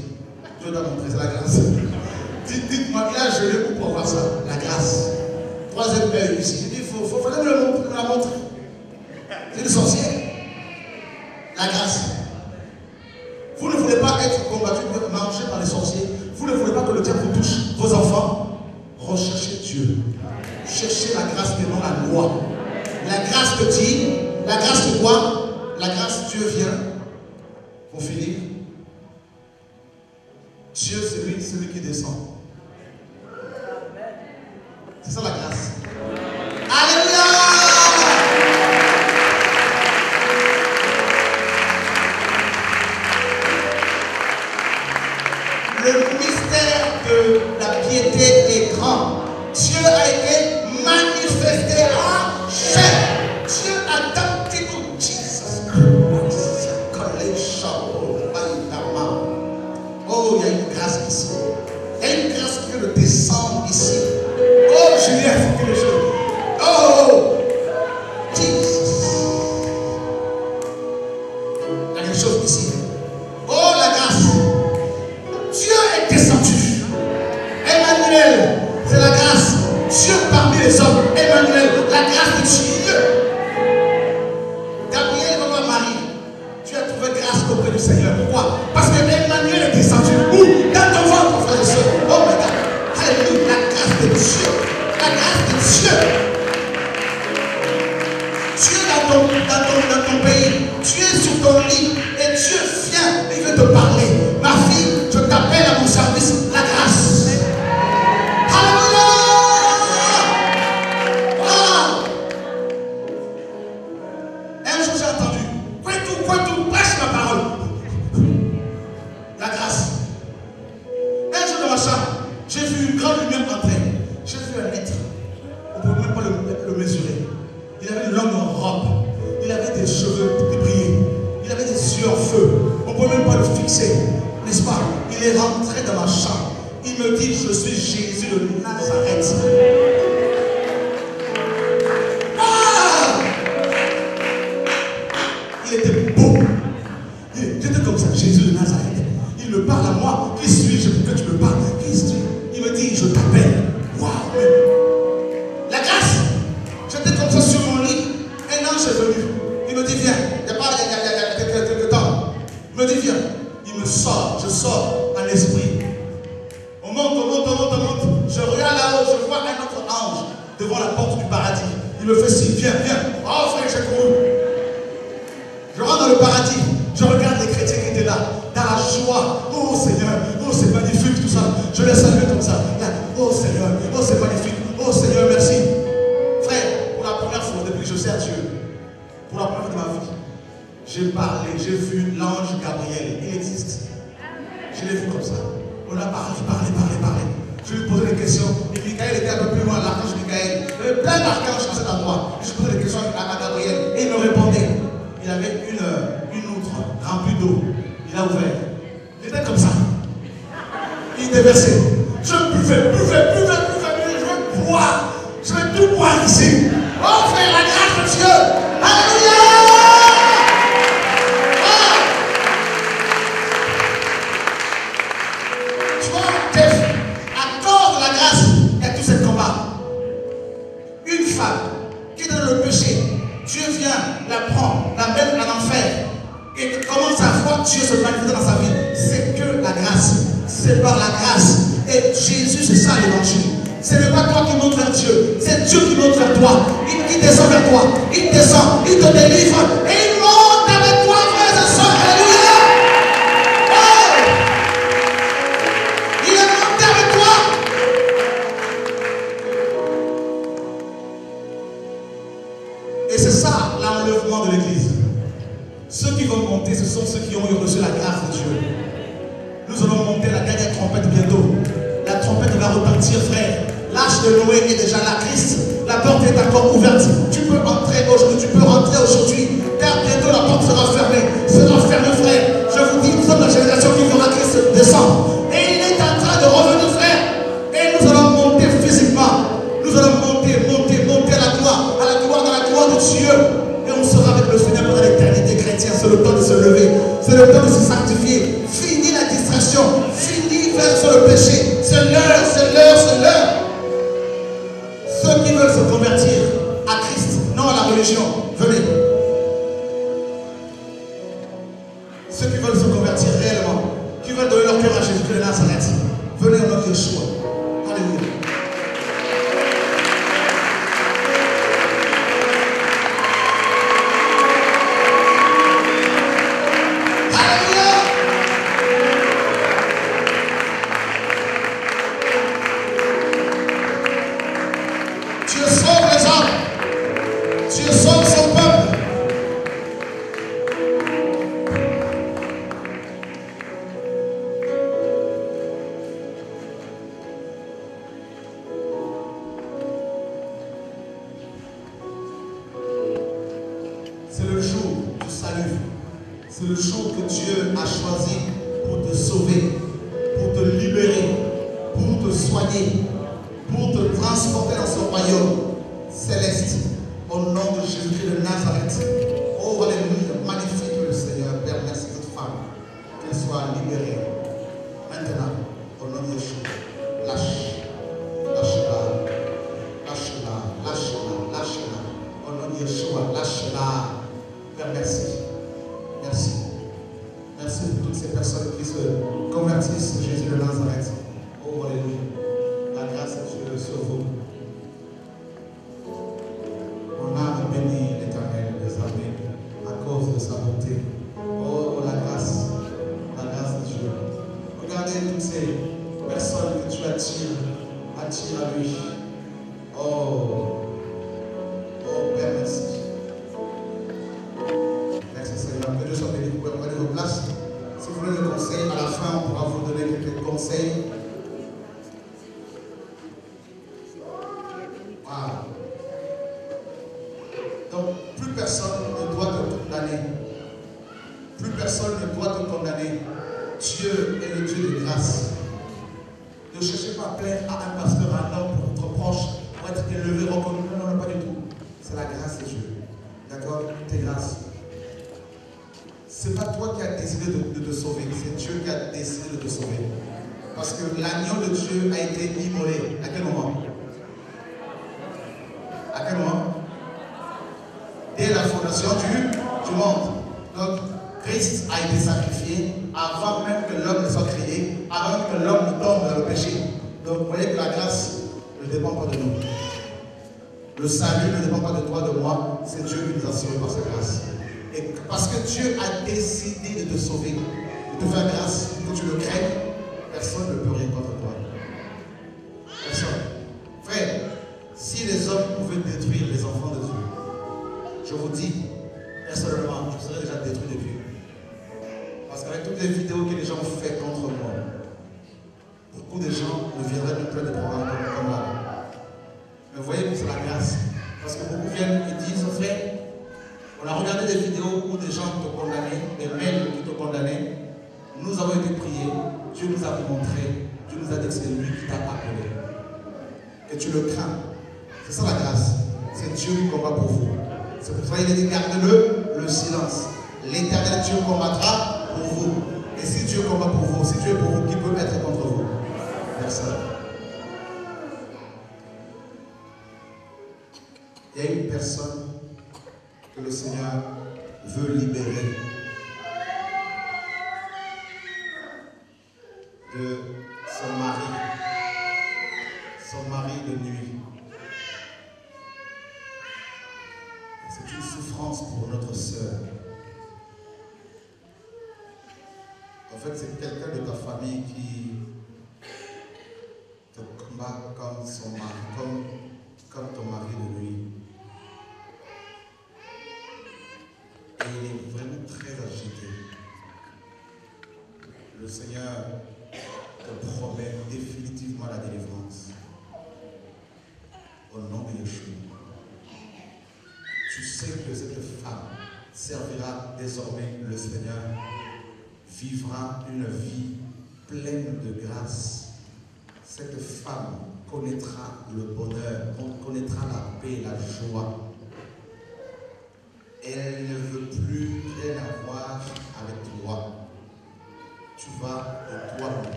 Dieu doit montrer la grâce. Dites-moi, là, je gelé pour pouvoir ça, la grâce. Troisième œil ici, il dit, il faut, faut, fallait me la montrer. C'est l'essentiel. La grâce. ces personnes qui se convertissent Jésus de Nazareth. Oh, alléluia. La grâce de Dieu sur vous.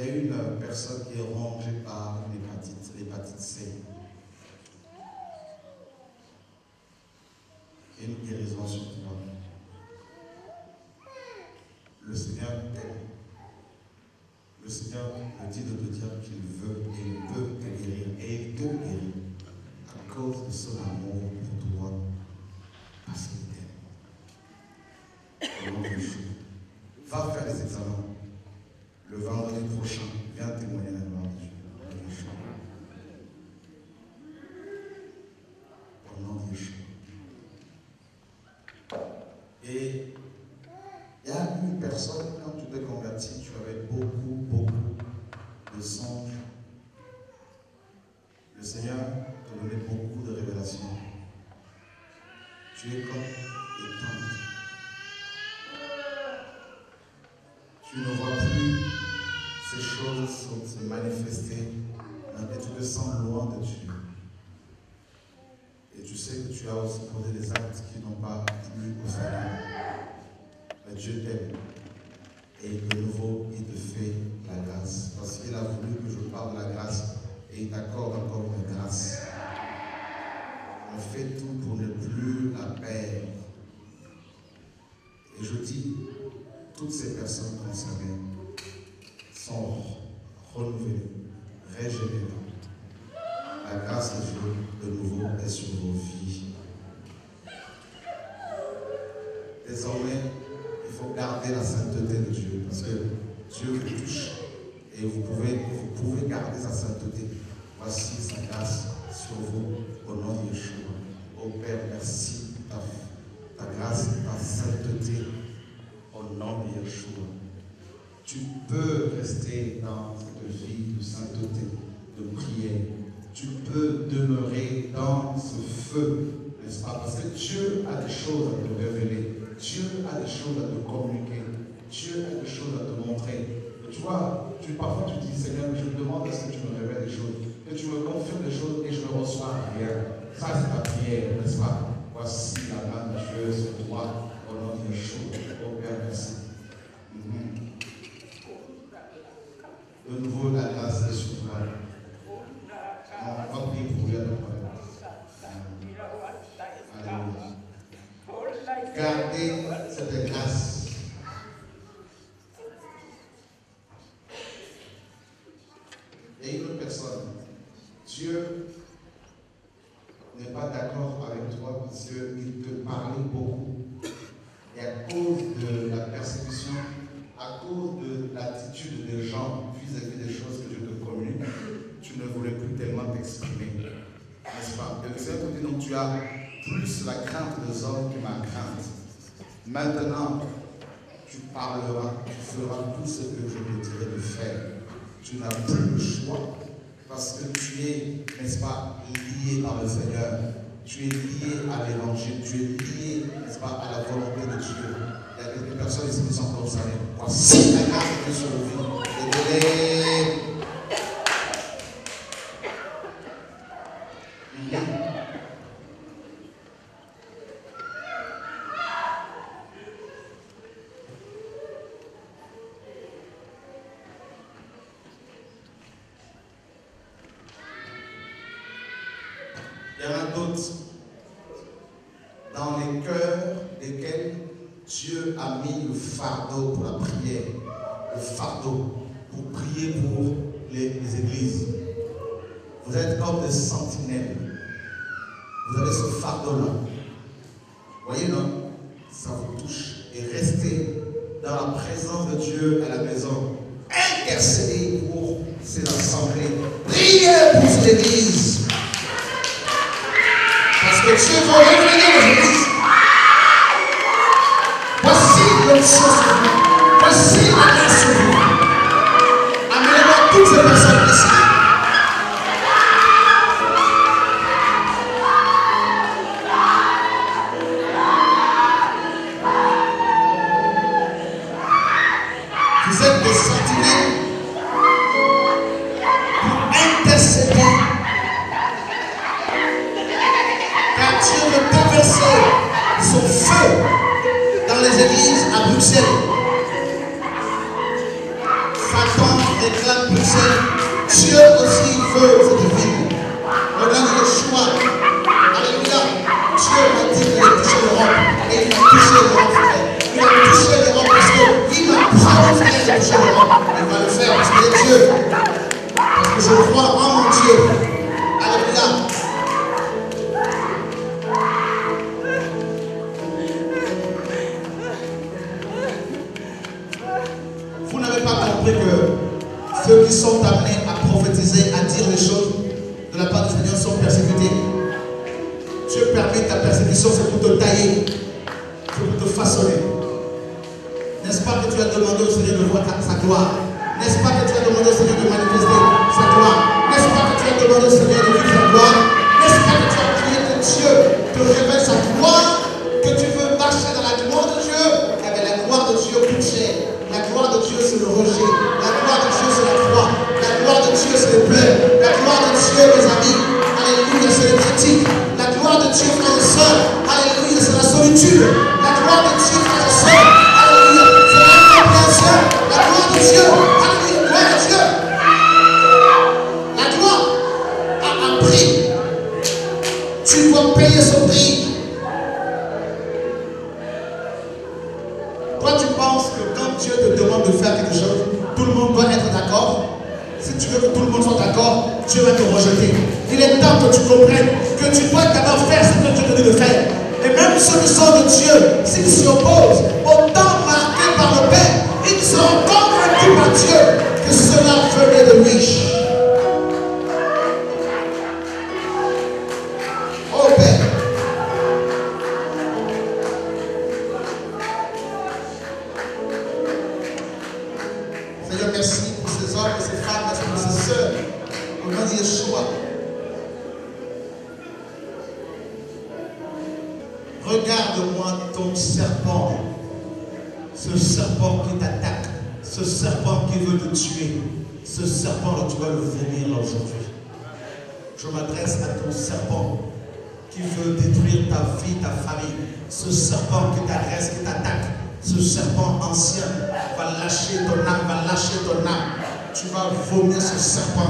Il y a une euh, personne qui est rongée par l'hépatite, l'hépatite C. Une guérison sur Si tu veux que tout le monde soit d'accord, Dieu va te rejeter. Il est temps que tu comprennes que tu dois d'abord faire ce que Dieu te dit de faire. Et même ceux qui sont de Dieu, s'ils s'y opposent, autant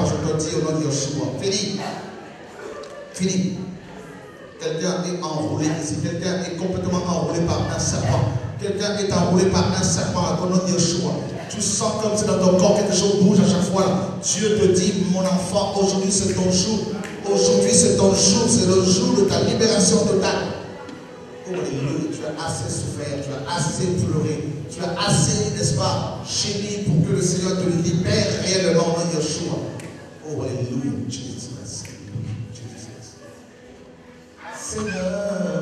je te dis au nom de Yeshua. Philippe, Philippe, quelqu'un est enroulé ici, quelqu'un est complètement enroulé par un serpent. Quelqu'un est enroulé par un serpent au nom de Yeshua. Tu sens comme si dans ton corps quelque chose bouge à chaque fois. Dieu te dit, mon enfant, aujourd'hui c'est ton jour. Aujourd'hui c'est ton jour, c'est le jour de ta libération totale. Oh Dieu, tu as assez souffert, tu as assez pleuré. Tu as assez, n'est-ce pas, chez lui pour que le Seigneur te libère réellement Yeshua. Oh, Alléluia, Jésus. Jésus. Seigneur.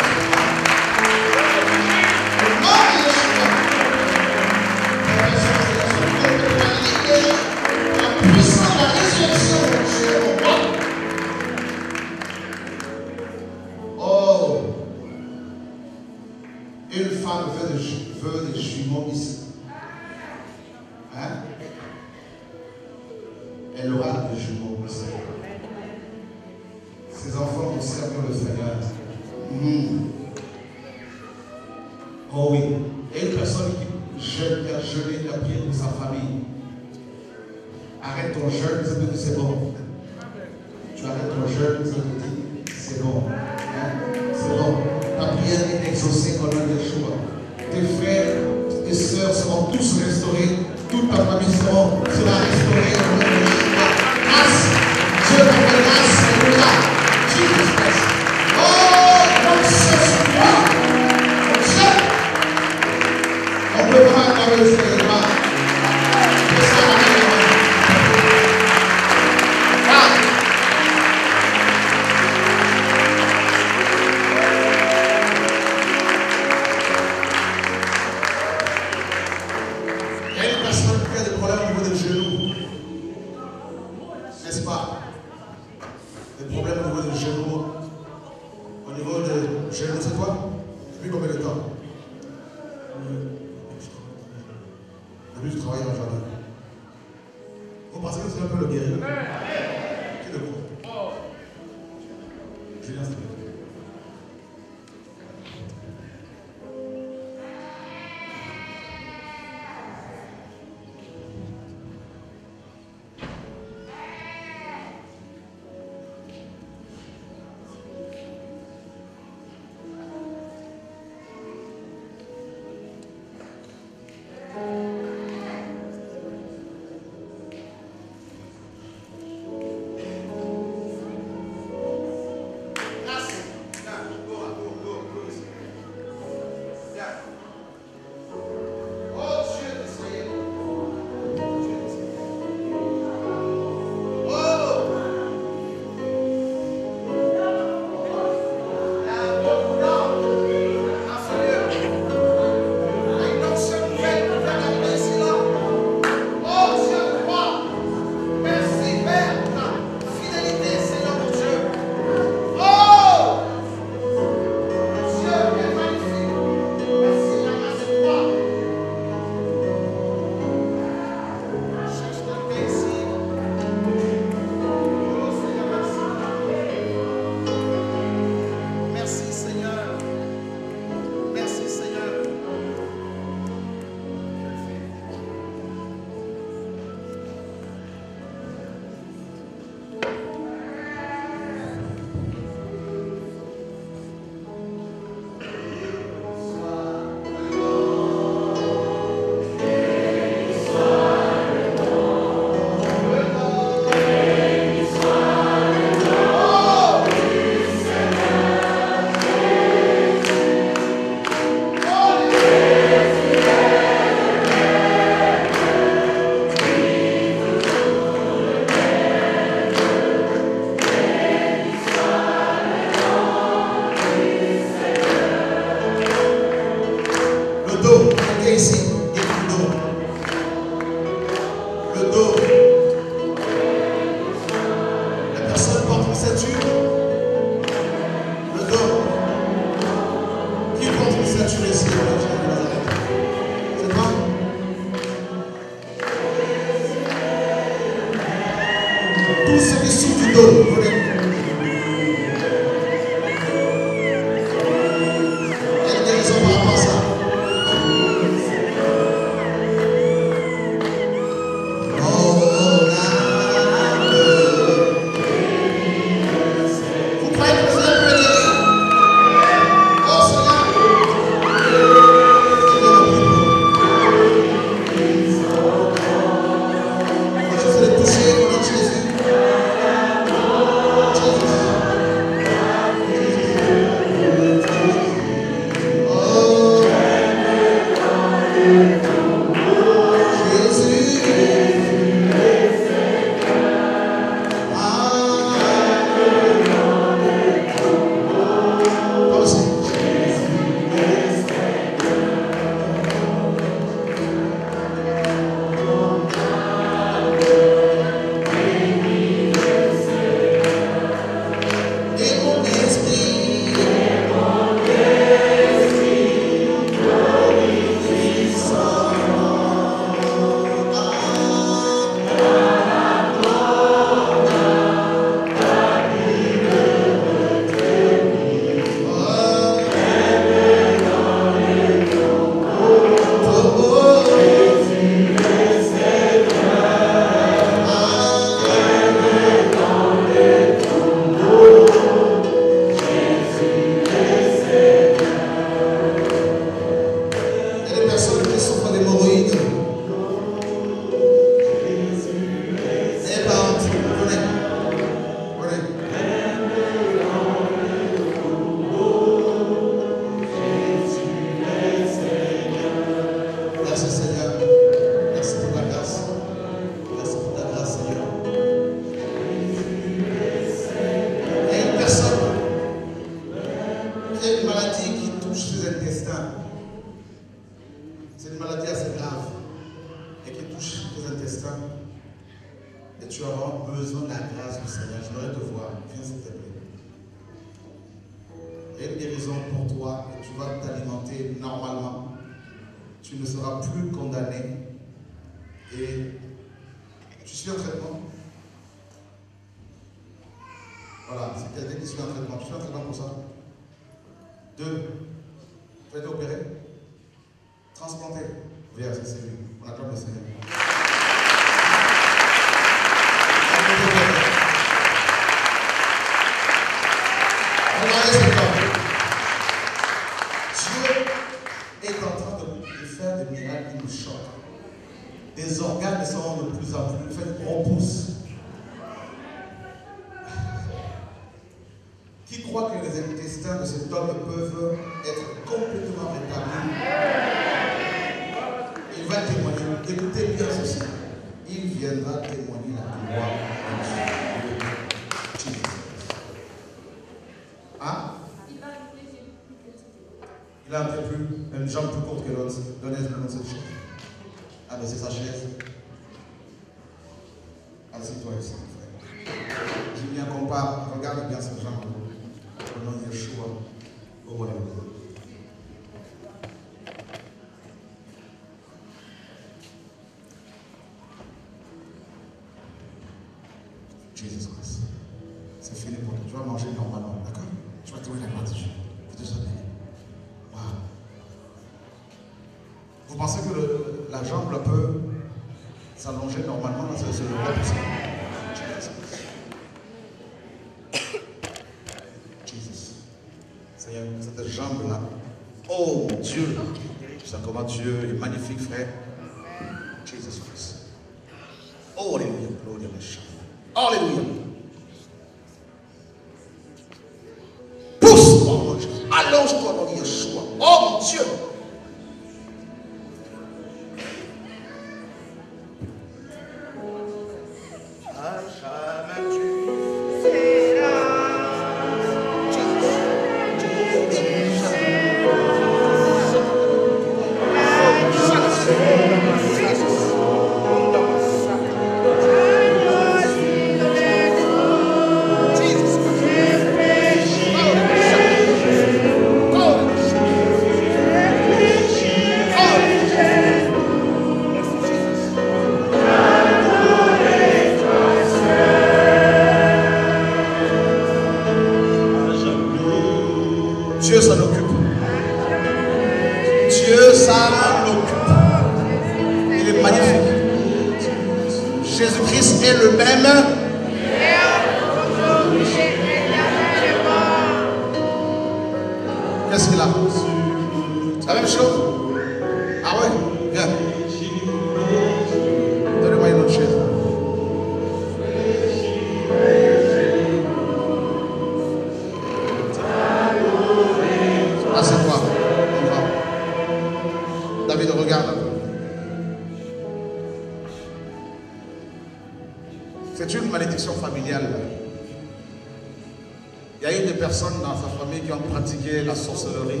Il y a eu des personnes dans sa famille qui ont pratiqué la sorcellerie.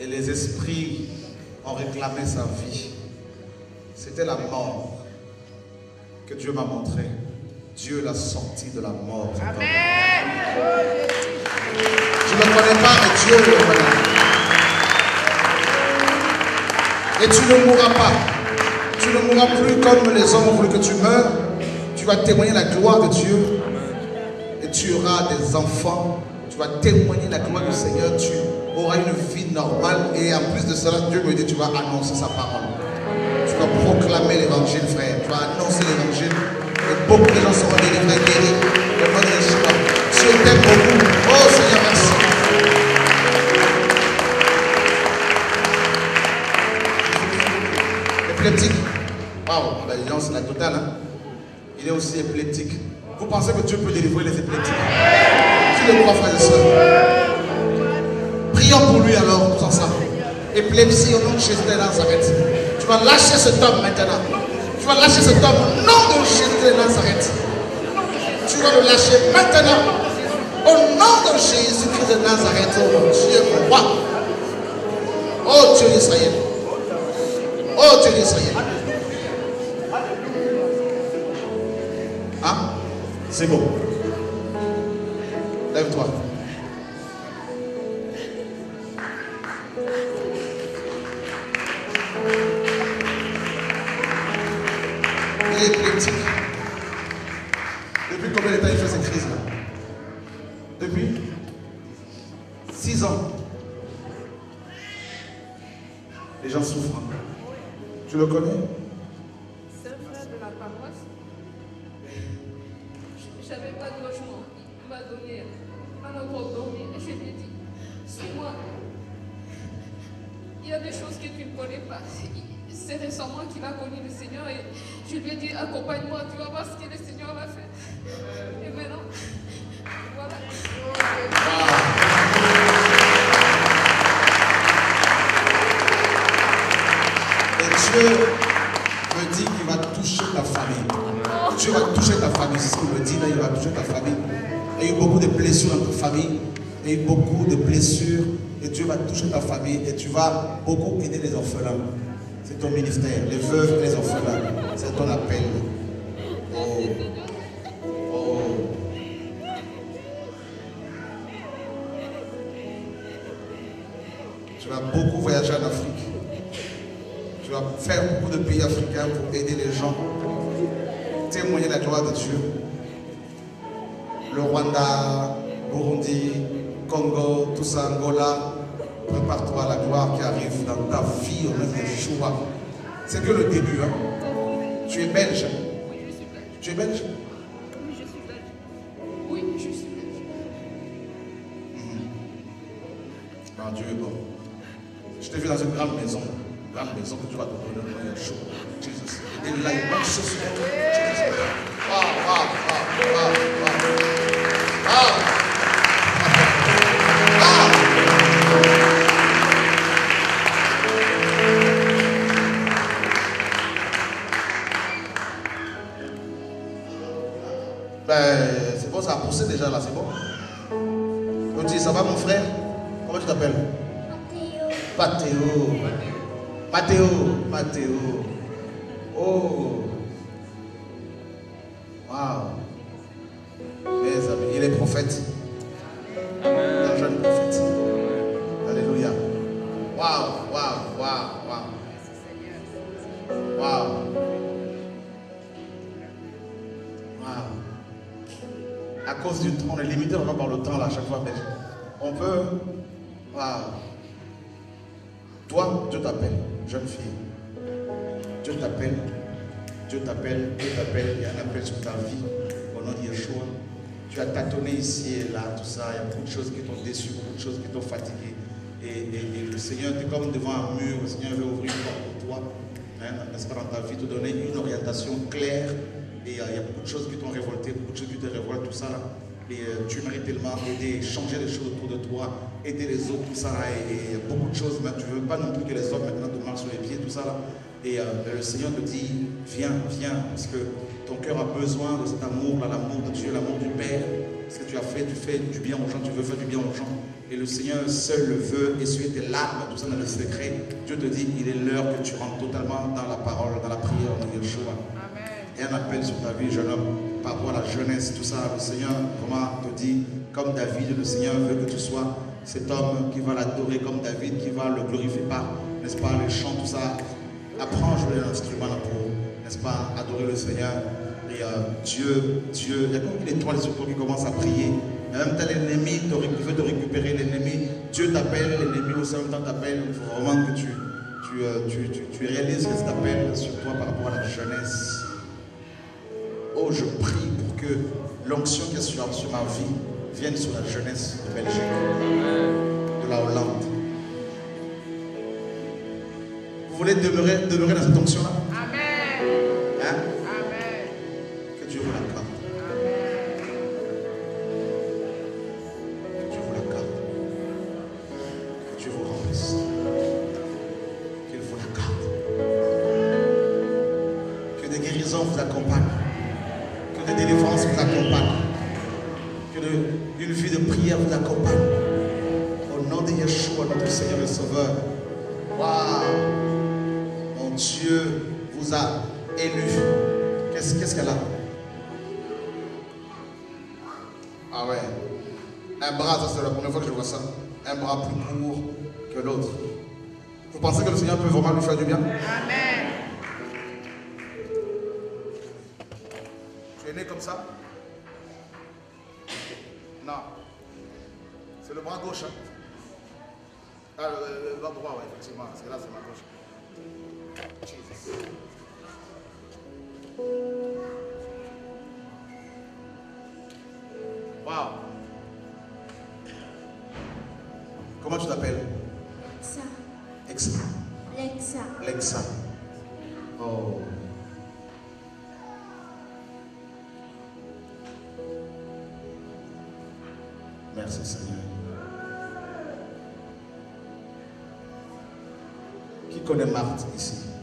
Et les esprits ont réclamé sa vie. C'était la mort que Dieu m'a montré. Dieu l'a sorti de la mort. Tu ne le connais pas, mais Dieu le connaît. Et tu ne mourras pas. Tu ne mourras plus comme les hommes ont voulu que tu meurs. Tu vas témoigner la gloire de Dieu. Et tu auras des enfants. Tu vas témoigner la gloire du Seigneur. Tu auras une vie normale. Et en plus de cela, Dieu me dit tu vas annoncer sa parole. Tu vas proclamer l'évangile, frère. Tu vas annoncer l'évangile. Et beaucoup de gens seront délivrés, guéris. Dieu t'aime beaucoup. Oh Seigneur, merci. Épileptique. Waouh, ben, dis donc, c'est la totale. Hein? Il est aussi épileptique. Vous pensez que Dieu peut délivrer les épileptiques Tu le crois, frères et sœurs Prions pour lui alors, tous ensemble. Épilepsie au nom de Jésus de Nazareth. Tu vas lâcher cet homme maintenant. Tu vas lâcher cet homme au nom de Jésus de Nazareth. Tu vas le lâcher maintenant. Au nom de Jésus Jésus de Nazareth, oh Dieu mon roi. Oh Dieu d'Israël. Oh Dieu d'Israël. C'est bon. Lève-toi. Connu le Seigneur et je lui ai dit, accompagne-moi, tu vas voir ce que le Seigneur va faire. Et maintenant, voilà. Et Dieu me dit qu'il va toucher ta famille. Dieu va toucher ta famille. C'est ce qu'il me dit là, il va toucher ta famille. Il y a eu beaucoup de blessures dans ta famille. Il y a eu beaucoup de blessures. Et Dieu va toucher ta famille. Et tu vas beaucoup aider les orphelins. C'est ton ministère. Les veuves et les orphelins. C'est ton appel. Oh. Oh. Tu vas beaucoup voyager en Afrique. Tu vas faire beaucoup de pays africains pour aider les gens. Témoigner la gloire de Dieu. Le Rwanda, Burundi, Congo, tout ça, Angola. Prépare-toi à la gloire qui arrive dans ta vie au nom de Yeshua. C'est que le début. hein. Tu es belge. Oui, je suis belge. Tu es belge? Oui, je suis belge. Oui, je suis belge. Non, Dieu est bon. Je t'ai vu dans une grande maison. Une grande maison que tu vas te donner le nom de Yeshua. Jesus. Et là, il marche sur waouh, waouh, waouh. Waouh. Déjà là, c'est bon? On dit, ça va mon frère? Comment tu t'appelles? Mathéo. Mathéo. Mathéo. Oh. Waouh. Mes amis, il est prophète. Limité vraiment par le temps là à chaque fois, mais on peut. Waouh. Toi, Dieu t'appelle, jeune fille. Dieu t'appelle, Dieu t'appelle, Dieu t'appelle, il y a un appel sur ta vie au nom de Yeshua. Tu as tâtonné ici et là, tout ça, il y a beaucoup de choses qui t'ont déçu, beaucoup de choses qui t'ont fatigué. Et, le Seigneur, tu es comme devant un mur, le Seigneur veut ouvrir une porte pour toi, hein, n'est-ce pas, dans ta vie, te donner une orientation claire. Et euh, il y a beaucoup de choses qui t'ont révolté, beaucoup de choses qui te révoltent, tout ça. là. Et euh, tu mérites tellement aider, changer les choses autour de toi, aider les autres, tout ça. là. Et, beaucoup de choses, mais tu ne veux pas non plus que les hommes maintenant te marchent sur les pieds, tout ça. là. Et euh, le Seigneur te dit, viens, viens, parce que ton cœur a besoin de cet amour, là, l'amour de Dieu, l'amour du Père. Ce que tu as fait, tu fais du bien aux gens, tu veux faire du bien aux gens. Et le Seigneur seul le veut, essuyer tes larmes, tout ça dans le secret. Dieu te dit, il est l'heure que tu rentres totalement dans la parole, dans la prière de Yeshua. Et un appel sur ta vie, jeune homme, par rapport à la jeunesse, tout ça. Le Seigneur, comment te dit, comme David, le Seigneur veut que tu sois cet homme qui va l'adorer comme David, qui va le glorifier par, n'est-ce pas, les chants, tout ça. Apprends à jouer l'instrument pour, n'est-ce pas, adorer le Seigneur. Euh, Dieu, Dieu, il y a comme étoile sur toi qui commence à prier. Et même temps, l'ennemi veut te récupérer. L'ennemi, Dieu t'appelle, l'ennemi aussi en même temps t'appelle. Il faut vraiment que tu, tu, euh, tu, tu, tu réalises cet appel sur toi par rapport à la jeunesse. Oh, je prie pour que l'onction qui est sur, sur ma vie vienne sur la jeunesse de Belgique, de la Hollande. Vous voulez demeurer, demeurer dans cette onction-là? Hein? Que Dieu vous l'accorde. Ah ouais. Un bras, ça c'est la première fois que je vois ça. Un bras plus court que l'autre. Vous pensez que le Seigneur peut vraiment lui faire du bien? Amen. Tu es né comme ça? Non. C'est le bras gauche. Hein? Ah, le, le bras droit, ouais, effectivement. C'est là, c'est ma gauche. Jesus. Wow. Comment tu t'appelles? Lexa. Exa. Lexa. Lexa. Oh. Merci Seigneur. Qui connaît Marthe ici?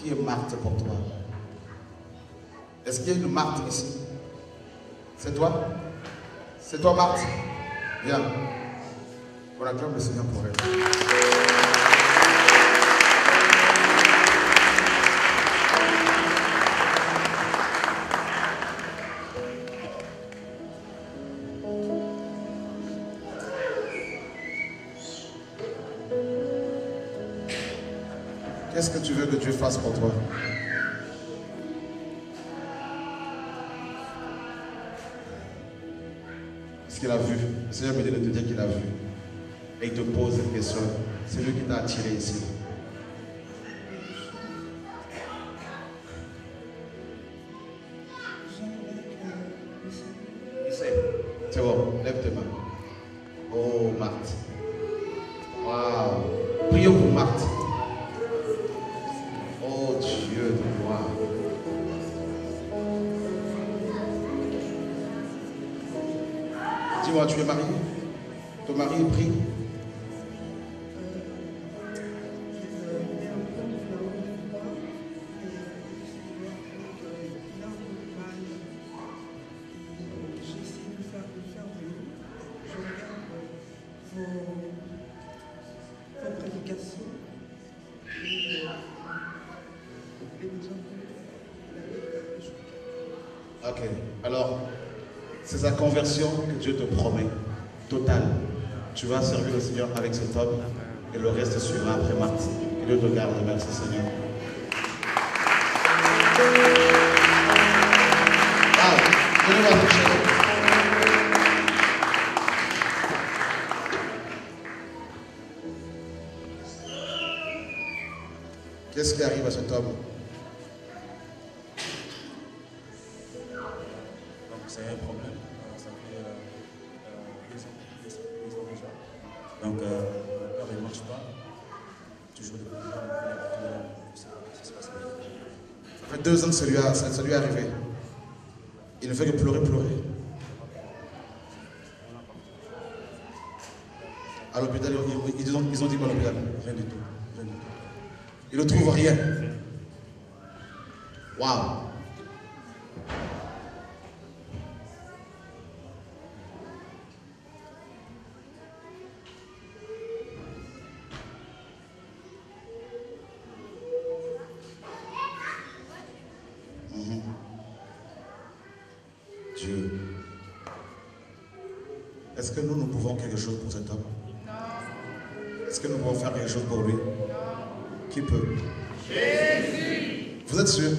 Qui est Marthe pour toi? Est-ce qu'il y a une Marthe ici? C'est toi? C'est toi Marthe? Viens. On acclame le Seigneur pour elle. Que tu veux que Dieu fasse pour toi? Est-ce qu'il a vu? Le Seigneur me dit de te dire qu'il a vu. Et il te pose une question. C'est lui qui t'a attiré ici. Conversion que Dieu te promet. Totale. Tu vas servir le Seigneur avec cet homme et le reste suivra après Marthe. Dieu te garde. Merci Seigneur. Ça- lui est arrivé. Il ne fait que pleurer, pleurer. À l'hôpital, ils, ont, dit quoi l'hôpital? Rien du tout. Rien du tout. Ils ne trouvent rien. Chose pour cet homme? Est-ce que nous pouvons faire quelque chose pour lui? Qui peut? Jésus. Vous êtes sûr?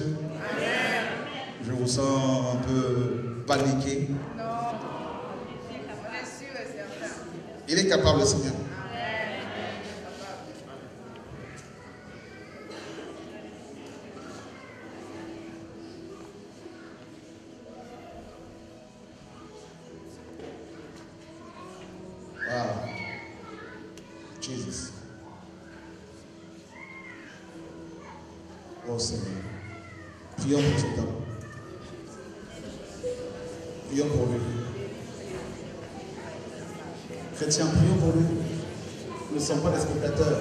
Chrétiens, prions pour lui. Nous ne sommes pas des spectateurs.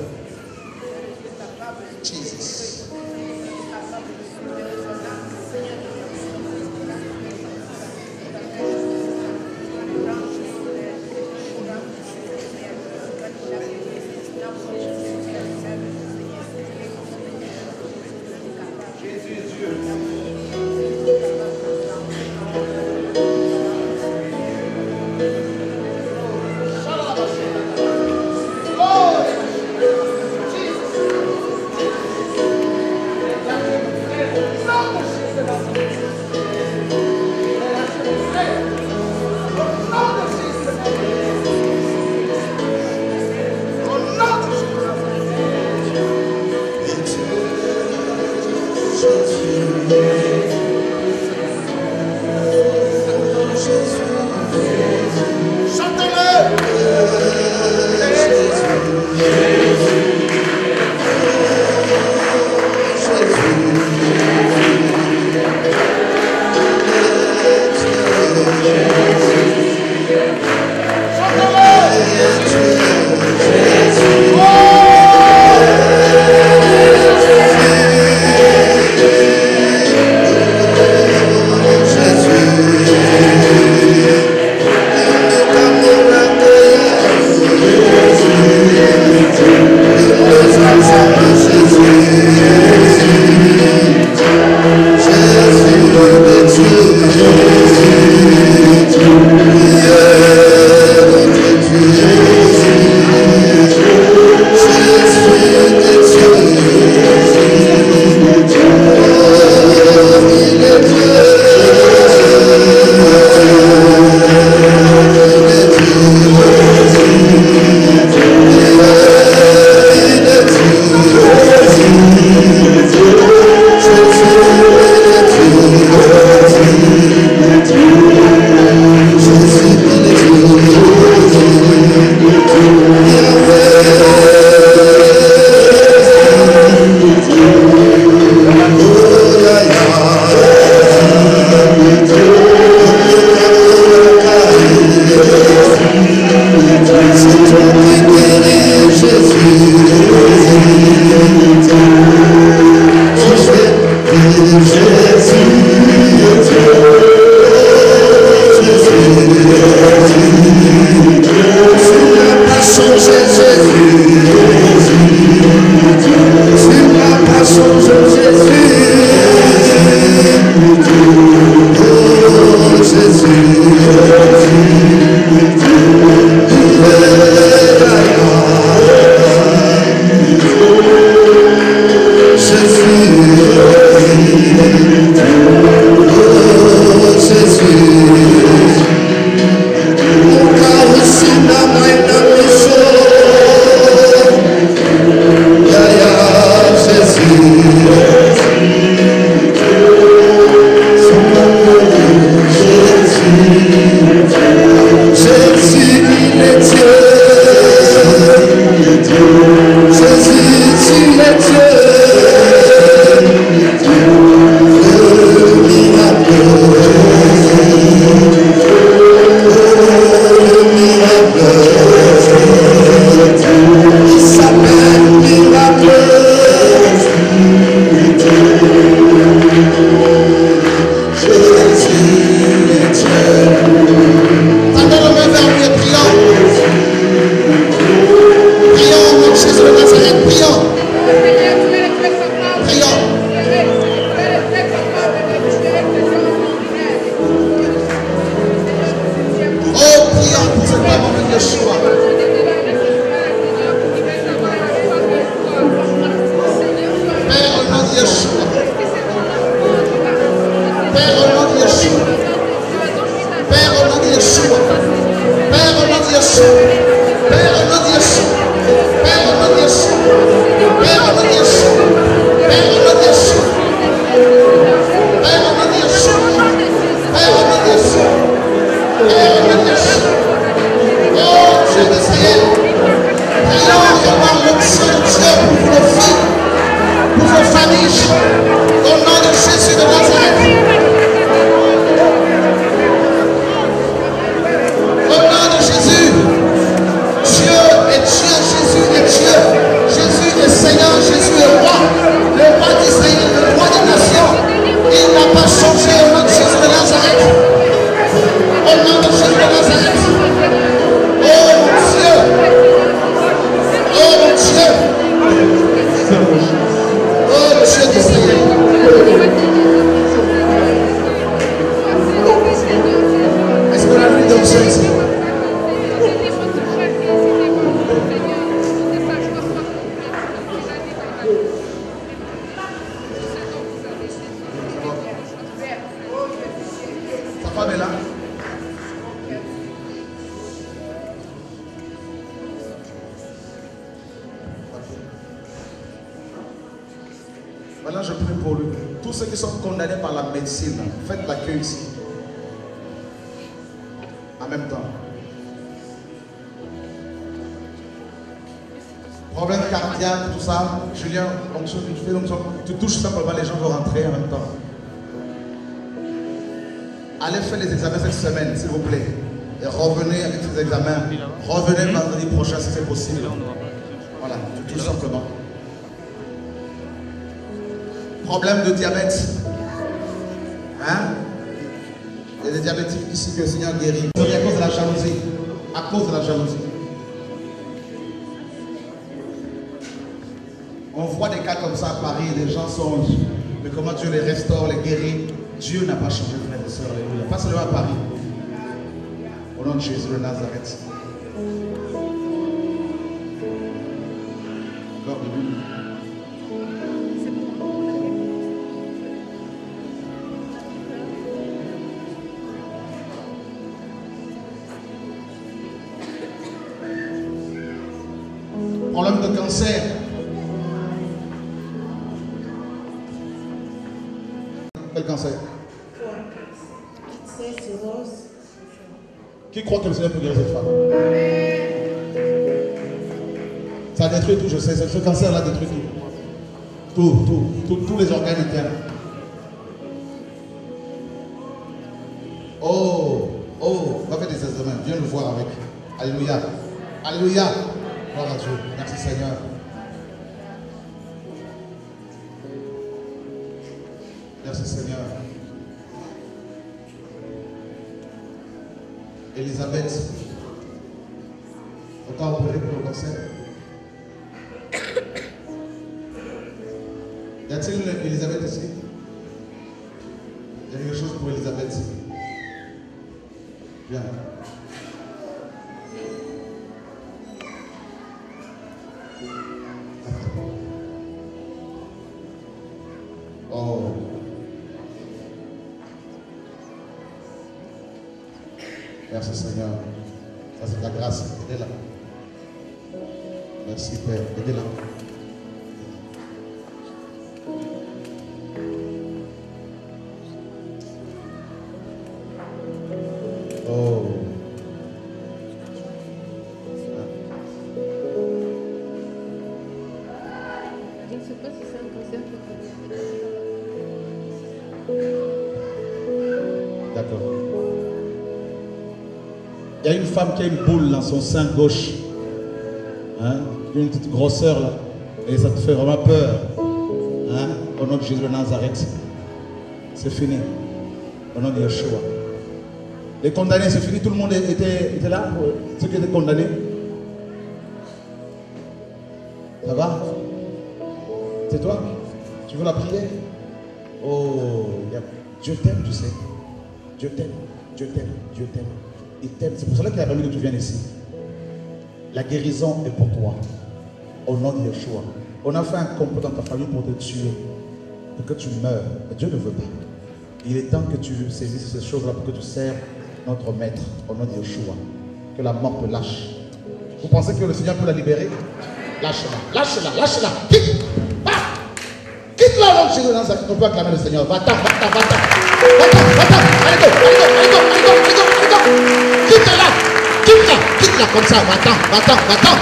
Il y a une femme qui a une boule dans son sein gauche. Hein? Une petite grosseur là. Et ça te fait vraiment peur. Hein? Au nom de Jésus de Nazareth. C'est fini. Au nom de Yeshua. Les condamnés, c'est fini. Tout le monde était, était là ceux qui étaient condamnés. Ça va? C'est toi? Tu veux la prière? Oh, Dieu t'aime, tu sais. Dieu t'aime, Dieu t'aime, Dieu t'aime. C'est pour cela qu'il a permis que tu viennes ici. La guérison est pour toi. Au nom de Yeshua. On a fait un complot dans ta famille pour te tuer. Pour que tu meurs. Dieu ne veut pas. Il est temps que tu saisisses ces choses-là pour que tu sers notre maître. Au nom de Yeshua. Que la mort te lâche. Vous pensez que le Seigneur peut la libérer? Lâche-la, lâche-la, lâche-la. Quitte. Va. Quitte-la Jésus de Nazareth. On peut acclamer le Seigneur. Va-t'en, va-t'en, va-t'en. Va-t'en, va-t'en. Allez, go, allez, go, allez, allez, Quitte-la. Quitte-la. Quitte-la comme ça. Va-t'en, va-t'en, va-t'en.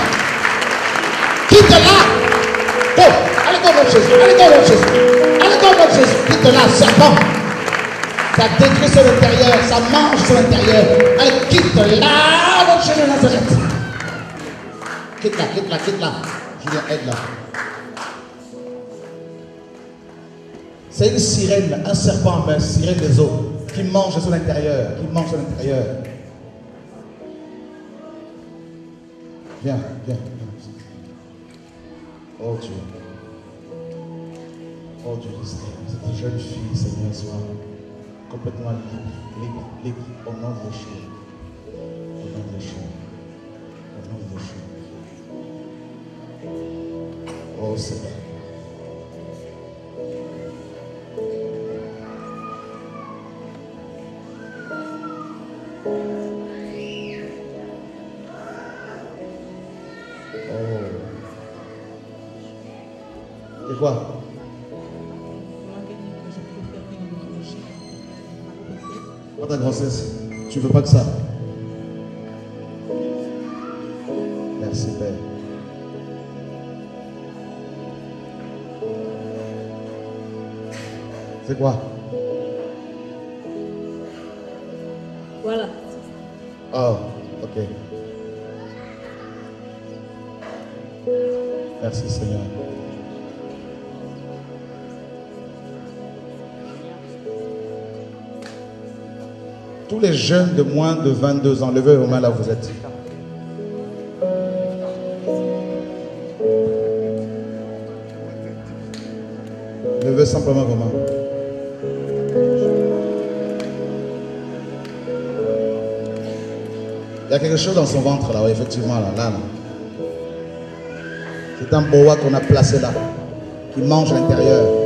Quitte-la. Go. Allez, go, de Jésus. Allez, go, de Jésus. Allez, go, de Jésus. Quitte-la, serpent. Ça détruit sur l'intérieur. Ça mange sur l'intérieur. Allez, quitte-la de Jésus de Nazareth. Quitte-la, quitte-la, quitte-la. Julien, aide-la. C'est une sirène, un serpent, mais une sirène des eaux, qui mange sur l'intérieur, qui mange sur l'intérieur. Viens, viens, viens. Oh Dieu. Oh Dieu d'Israël, cette jeune fille, Seigneur, soit complètement libre, libre, libre, au nom de Yeshua. Au nom de Yeshua. Au nom de Yeshua. Oh Seigneur. Quoi Dans ta grossesse, tu veux pas que ça. Merci Père. C'est quoi Voilà. Oh, ok. Merci Seigneur. Tous les jeunes de moins de 22 ans, levez vos mains là où vous êtes. Levez simplement vos mains. Il y a quelque chose dans son ventre là, effectivement, là, là. là. C'est un boa qu'on a placé là, qui mange l'intérieur.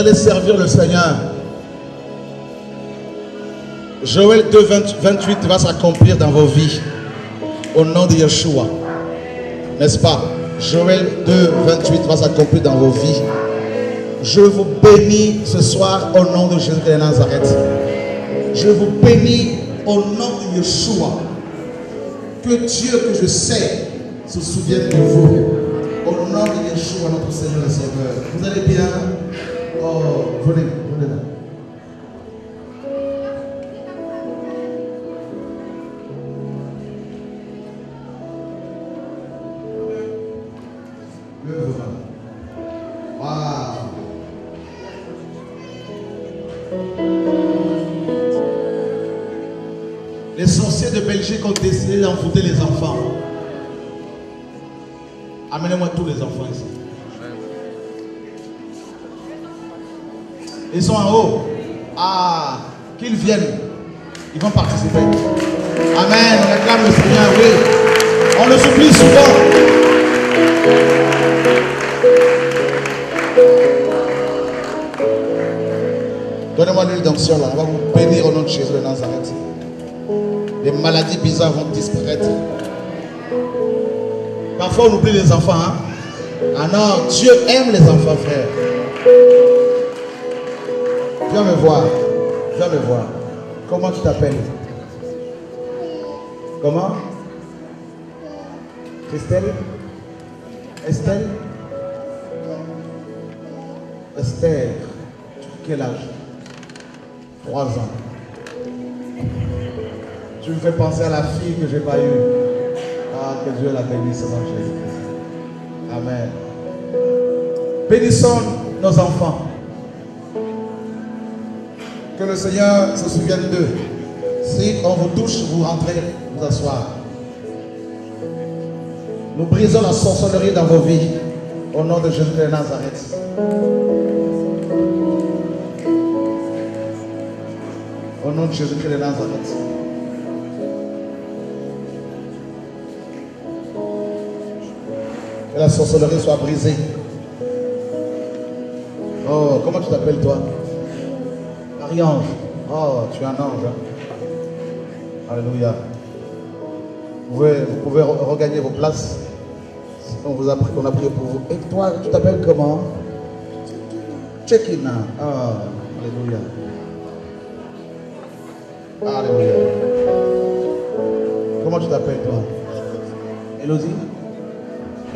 Allez servir le Seigneur. Joël 2, 20 28 va s'accomplir dans vos vies. Au nom de Yeshua. N'est-ce pas? Joël 2, 28 va s'accomplir dans vos vies. Je vous bénis ce soir au nom de Jésus de Nazareth. Je vous bénis au nom de Yeshua. Que Dieu que je sais se souvienne de vous. Au nom de Yeshua, notre Seigneur et Sauveur. Vous allez bien? Oh, venez, venez là. Levez Ils sont en haut. Ah, qu'ils viennent. Ils vont participer. Amen. On réclame le Seigneur, oui. On le supplie souvent. Donnez-moi l'huile d'onction là. On va vous bénir au nom de Jésus de Nazareth. Les maladies bizarres vont disparaître. Parfois on oublie les enfants. Hein? Ah non, Dieu aime les enfants, frère. Viens me voir. Viens me voir. Comment tu t'appelles? Comment? Christelle? Estelle? Esther. Quel âge? Trois ans. Tu me fais penser à la fille que je n'ai pas eue. Ah, que Dieu la bénisse dans Jésus-Christ. Amen. Bénissons nos enfants. Seigneur se souvienne d'eux. Si on vous touche, vous rentrez vous asseoir. Nous brisons la sorcellerie dans vos vies. Au nom de Jésus de Nazareth. Au nom de Jésus-Christ de Nazareth. Que la sorcellerie soit brisée. Oh, comment tu t'appelles toi? Oh, tu es un ange. hein? Alléluia. Vous pouvez, regagner vos places. On, vous a, pris- on a prié pour vous. Et toi, tu t'appelles comment? Check-in. Ah, Alléluia. Alléluia. Comment tu t'appelles toi? Elodie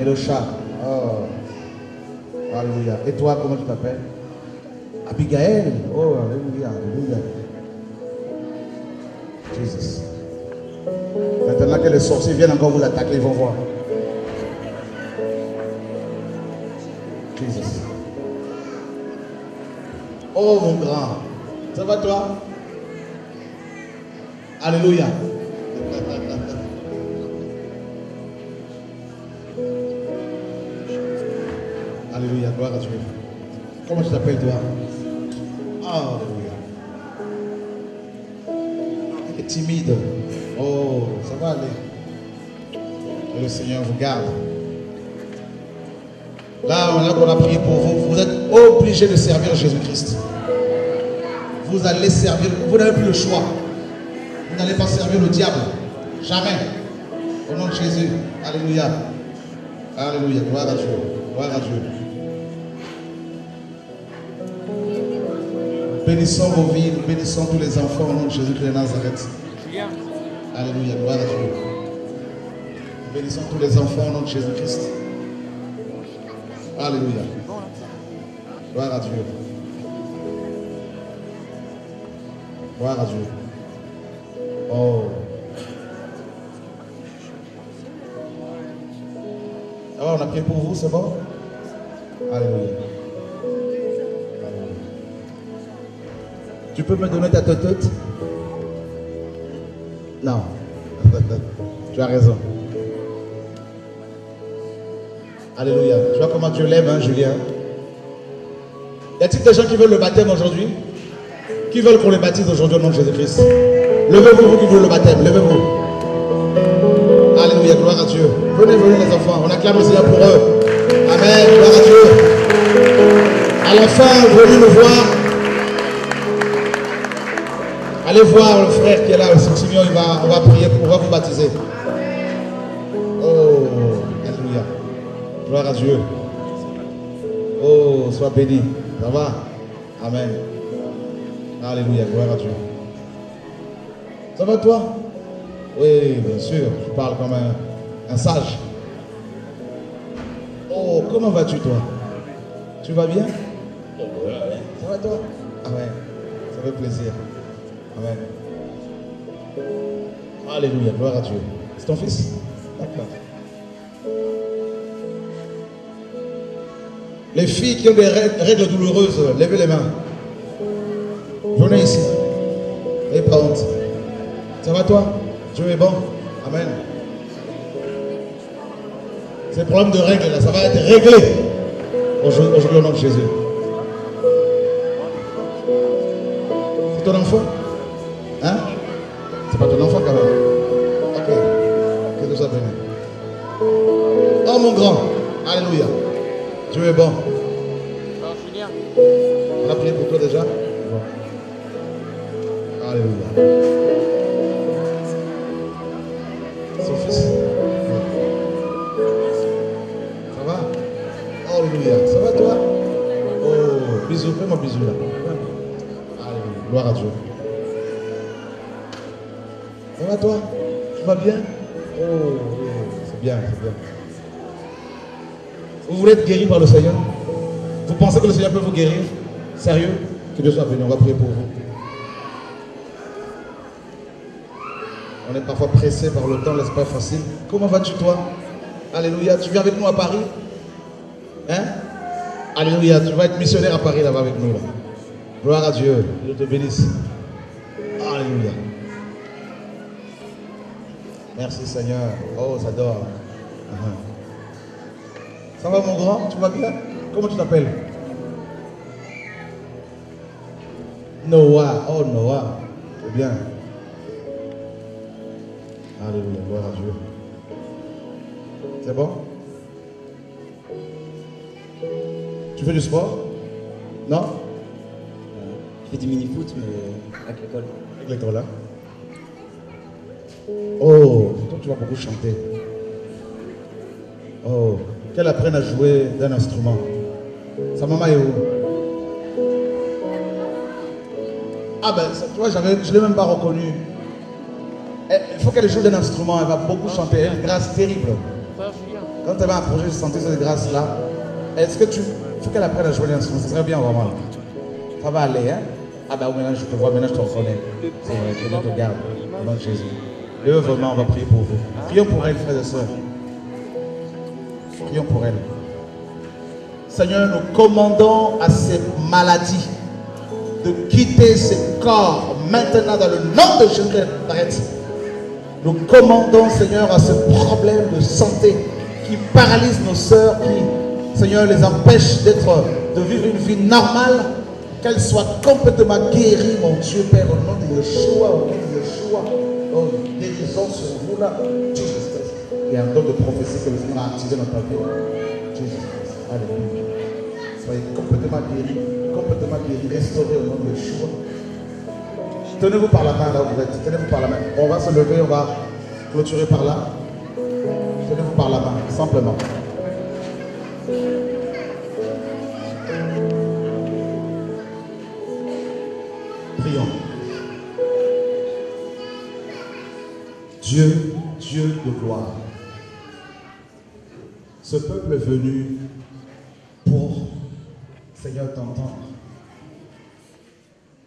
Elosha. Oh. Alléluia. Et toi, comment tu t'appelles? Abigail. Oh, Alléluia. Alléluia. Jesus. Maintenant que les sorciers viennent encore vous attaquer, ils vont voir. Jesus. Oh mon grand. Ça va toi? Alléluia. Alléluia, gloire à Dieu. Comment tu t'appelles toi? Timide. Oh, ça va aller. Que le Seigneur vous garde. Là, qu'on a prié pour vous, vous êtes obligés de servir Jésus-Christ. Vous allez servir, vous n'avez plus le choix. Vous n'allez pas servir le diable. Jamais. Au nom de Jésus. Alléluia. Alléluia. Gloire à Dieu. Gloire à Dieu. Bénissons vos vies, bénissons tous les enfants au nom de Jésus-Christ de Nazareth. Alléluia, gloire à Dieu. Bénissons tous les enfants au nom de Jésus-Christ. Alléluia. Gloire à Dieu. Gloire à Dieu. Oh. Ah, on a prié pour vous, c'est bon? Alléluia. Alléluia. Tu peux me donner ta tête? Non. tu as raison. Alléluia. Tu vois comment tu l'aimes, hein, Julien Y a-t-il des gens qui veulent le baptême aujourd'hui? Qui veulent qu'on les baptise aujourd'hui au nom de Jésus-Christ? Levez-vous, vous qui voulez le baptême. Levez-vous. Alléluia. Gloire à Dieu. Venez, venez les enfants. On acclame le Seigneur pour eux. Amen. Gloire à Dieu. À la fin, venez nous voir. Allez voir le frère qui est là, le Simeon, il va, on va prier, on va vous baptiser. Oh, Alléluia. Gloire à Dieu. Oh, sois béni. Ça va? Amen. Alléluia, gloire à Dieu. Ça va toi? Oui, bien sûr, tu parles comme un, un sage. Oh, comment vas-tu toi? Tu vas bien? Ça va toi? Amen. Ça fait plaisir. Amen. Alléluia, gloire à Dieu. C'est ton fils D'accord. Les filles qui ont des règles, douloureuses, levez les mains. Venez ici. N'ayez pas honte. Ça va toi? Dieu est bon. Amen. Ces problèmes de règles là, ça va être réglé aujourd'hui au nom de Jésus. Comment vas-tu toi? Alléluia, tu viens avec nous à Paris? Hein? Alléluia, tu vas être missionnaire à Paris là-bas avec nous. Gloire à Dieu, Dieu te bénisse. Alléluia. Merci Seigneur. Oh, ça dort. Uh-huh. Ça va mon grand? Tu vas bien? Comment tu t'appelles? Noah. Oh Noah. C'est bien. Du sport Non Je fais du mini-foot, mais avec l'école. Avec l'école là Oh, toi tu vas beaucoup chanter. Oh, qu'elle apprenne à jouer d'un instrument. Sa maman est où? Ah ben, ça, tu vois, j'avais- je ne l'ai même pas reconnue. Elle- Il faut qu'elle joue d'un instrument, elle va beaucoup chanter. Elle a une grâce terrible. Quand elle va approcher, je sentais cette grâce-là. Est-ce que tu. Il faut qu'elle apprenne à jouer d'un instrument. Ce serait bien vraiment. Ça va aller, hein? Ah ben maintenant je te vois, maintenant je te reconnais. C'est vrai, que Dieu te garde. Au nom de Jésus. Et eux, vraiment, on va prier pour vous. Prions pour elle, frères et sœurs. Prions pour elle. Seigneur, nous commandons à ces maladies de quitter ce corps maintenant dans le nom de Jésus Nazareth. Nous commandons, Seigneur, à ce problème de santé qui paralyse nos sœurs, qui, Seigneur, les empêche d'être, de vivre une vie normale, qu'elles soient complètement guéries, mon Dieu, Père, au nom de Yeshua, au nom de Yeshua. Oh, guérison sur vous là. Jesus Christ. Il y a un don de prophétie que le Seigneur a activé dans ta vie. Jesus Christ. Alléluia. Soyez complètement guéris, complètement guéris, restaurés au nom de Yeshua. Tenez-vous par la main là où vous êtes. Tenez-vous par la main. On va se lever, on va clôturer par là. Tenez-vous par la main, simplement. Dieu, Dieu de gloire. Ce peuple est venu pour, Seigneur, t'entendre.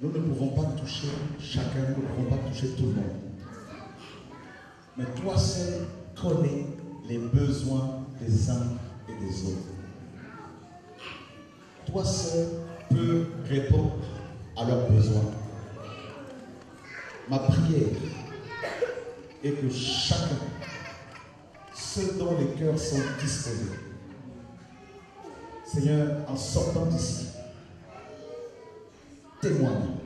Nous ne pouvons pas toucher chacun, nous ne pouvons pas toucher tout le monde. Mais toi seul connais les besoins des uns et des autres. Toi seul peux répondre à leurs besoins. Ma prière est que chacun, ceux dont les cœurs sont disposés, Seigneur, en sortant d'ici, témoigne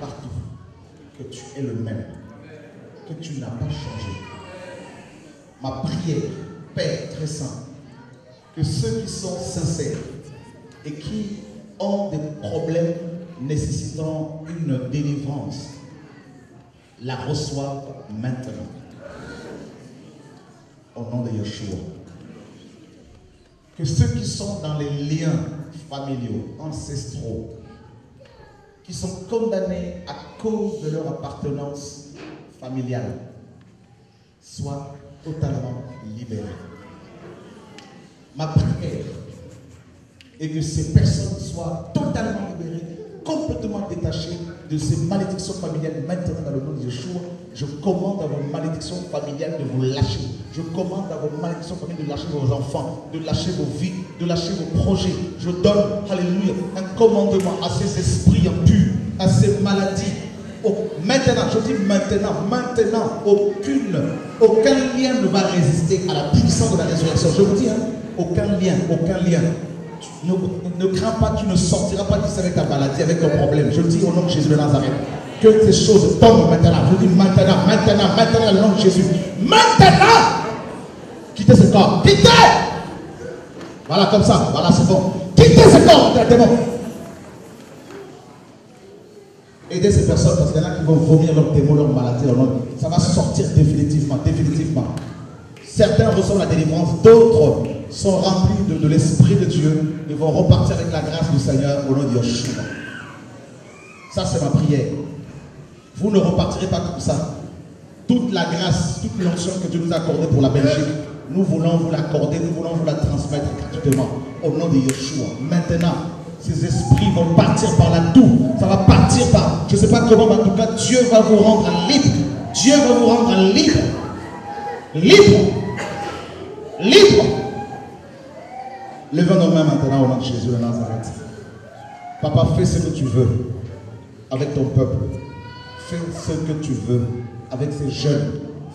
partout que tu es le même, que tu n'as pas changé. Ma prière, Père très saint, que ceux qui sont sincères et qui ont des problèmes nécessitant une délivrance la reçoivent maintenant. Au nom de Yeshua. Que ceux qui sont dans les liens familiaux, ancestraux, qui sont condamnés à cause de leur appartenance familiale, soient totalement libérés. Ma prière est que ces personnes soient totalement libérées, complètement détachées de ces malédictions familiales. Maintenant, dans le nom de Yeshua, je commande à vos malédictions familiales de vous lâcher. Je commande à vos malédictions familiales de lâcher vos enfants, de lâcher vos vies, de lâcher vos projets. Je donne, alléluia, un commandement à ces esprits impurs, à ces maladies. Oh, maintenant, je dis maintenant, maintenant, aucune, aucun lien ne va résister à la puissance de la résurrection. Je vous dis, hein, aucun lien, aucun lien. Ne, crains pas, tu ne sortiras pas d'ici avec ta maladie, avec ton problème. Je dis au nom de Jésus de Nazareth, que ces choses tombent maintenant. Je dis maintenant, maintenant, maintenant, au nom de Jésus. Maintenant Quittez ce corps. Quittez Voilà, comme ça. Voilà, c'est bon. Quittez ce corps, démon. Aidez ces personnes parce qu'il y en a qui vont vomir leur démon, leur maladie. Leur nom. Ça va sortir définitivement, définitivement. Certains reçoivent la délivrance, d'autres sont remplis de, l'Esprit de Dieu et vont repartir avec la grâce du Seigneur au nom de Yeshua. Ça, c'est ma prière. Vous ne repartirez pas comme ça. Toute la grâce, toute l'onction que Dieu nous a accordée pour la Belgique, nous voulons vous l'accorder, nous voulons vous la transmettre gratuitement au nom de Yeshua. Maintenant, ces esprits vont partir par la toux. Ça va partir par, je ne sais pas comment, mais en tout cas, Dieu va vous rendre libre. Dieu va vous rendre libre. Libre. Libre. Levons nos mains maintenant au nom de Jésus de Nazareth. Papa, fais ce que tu veux avec ton peuple. Fais ce que tu veux avec ces jeunes.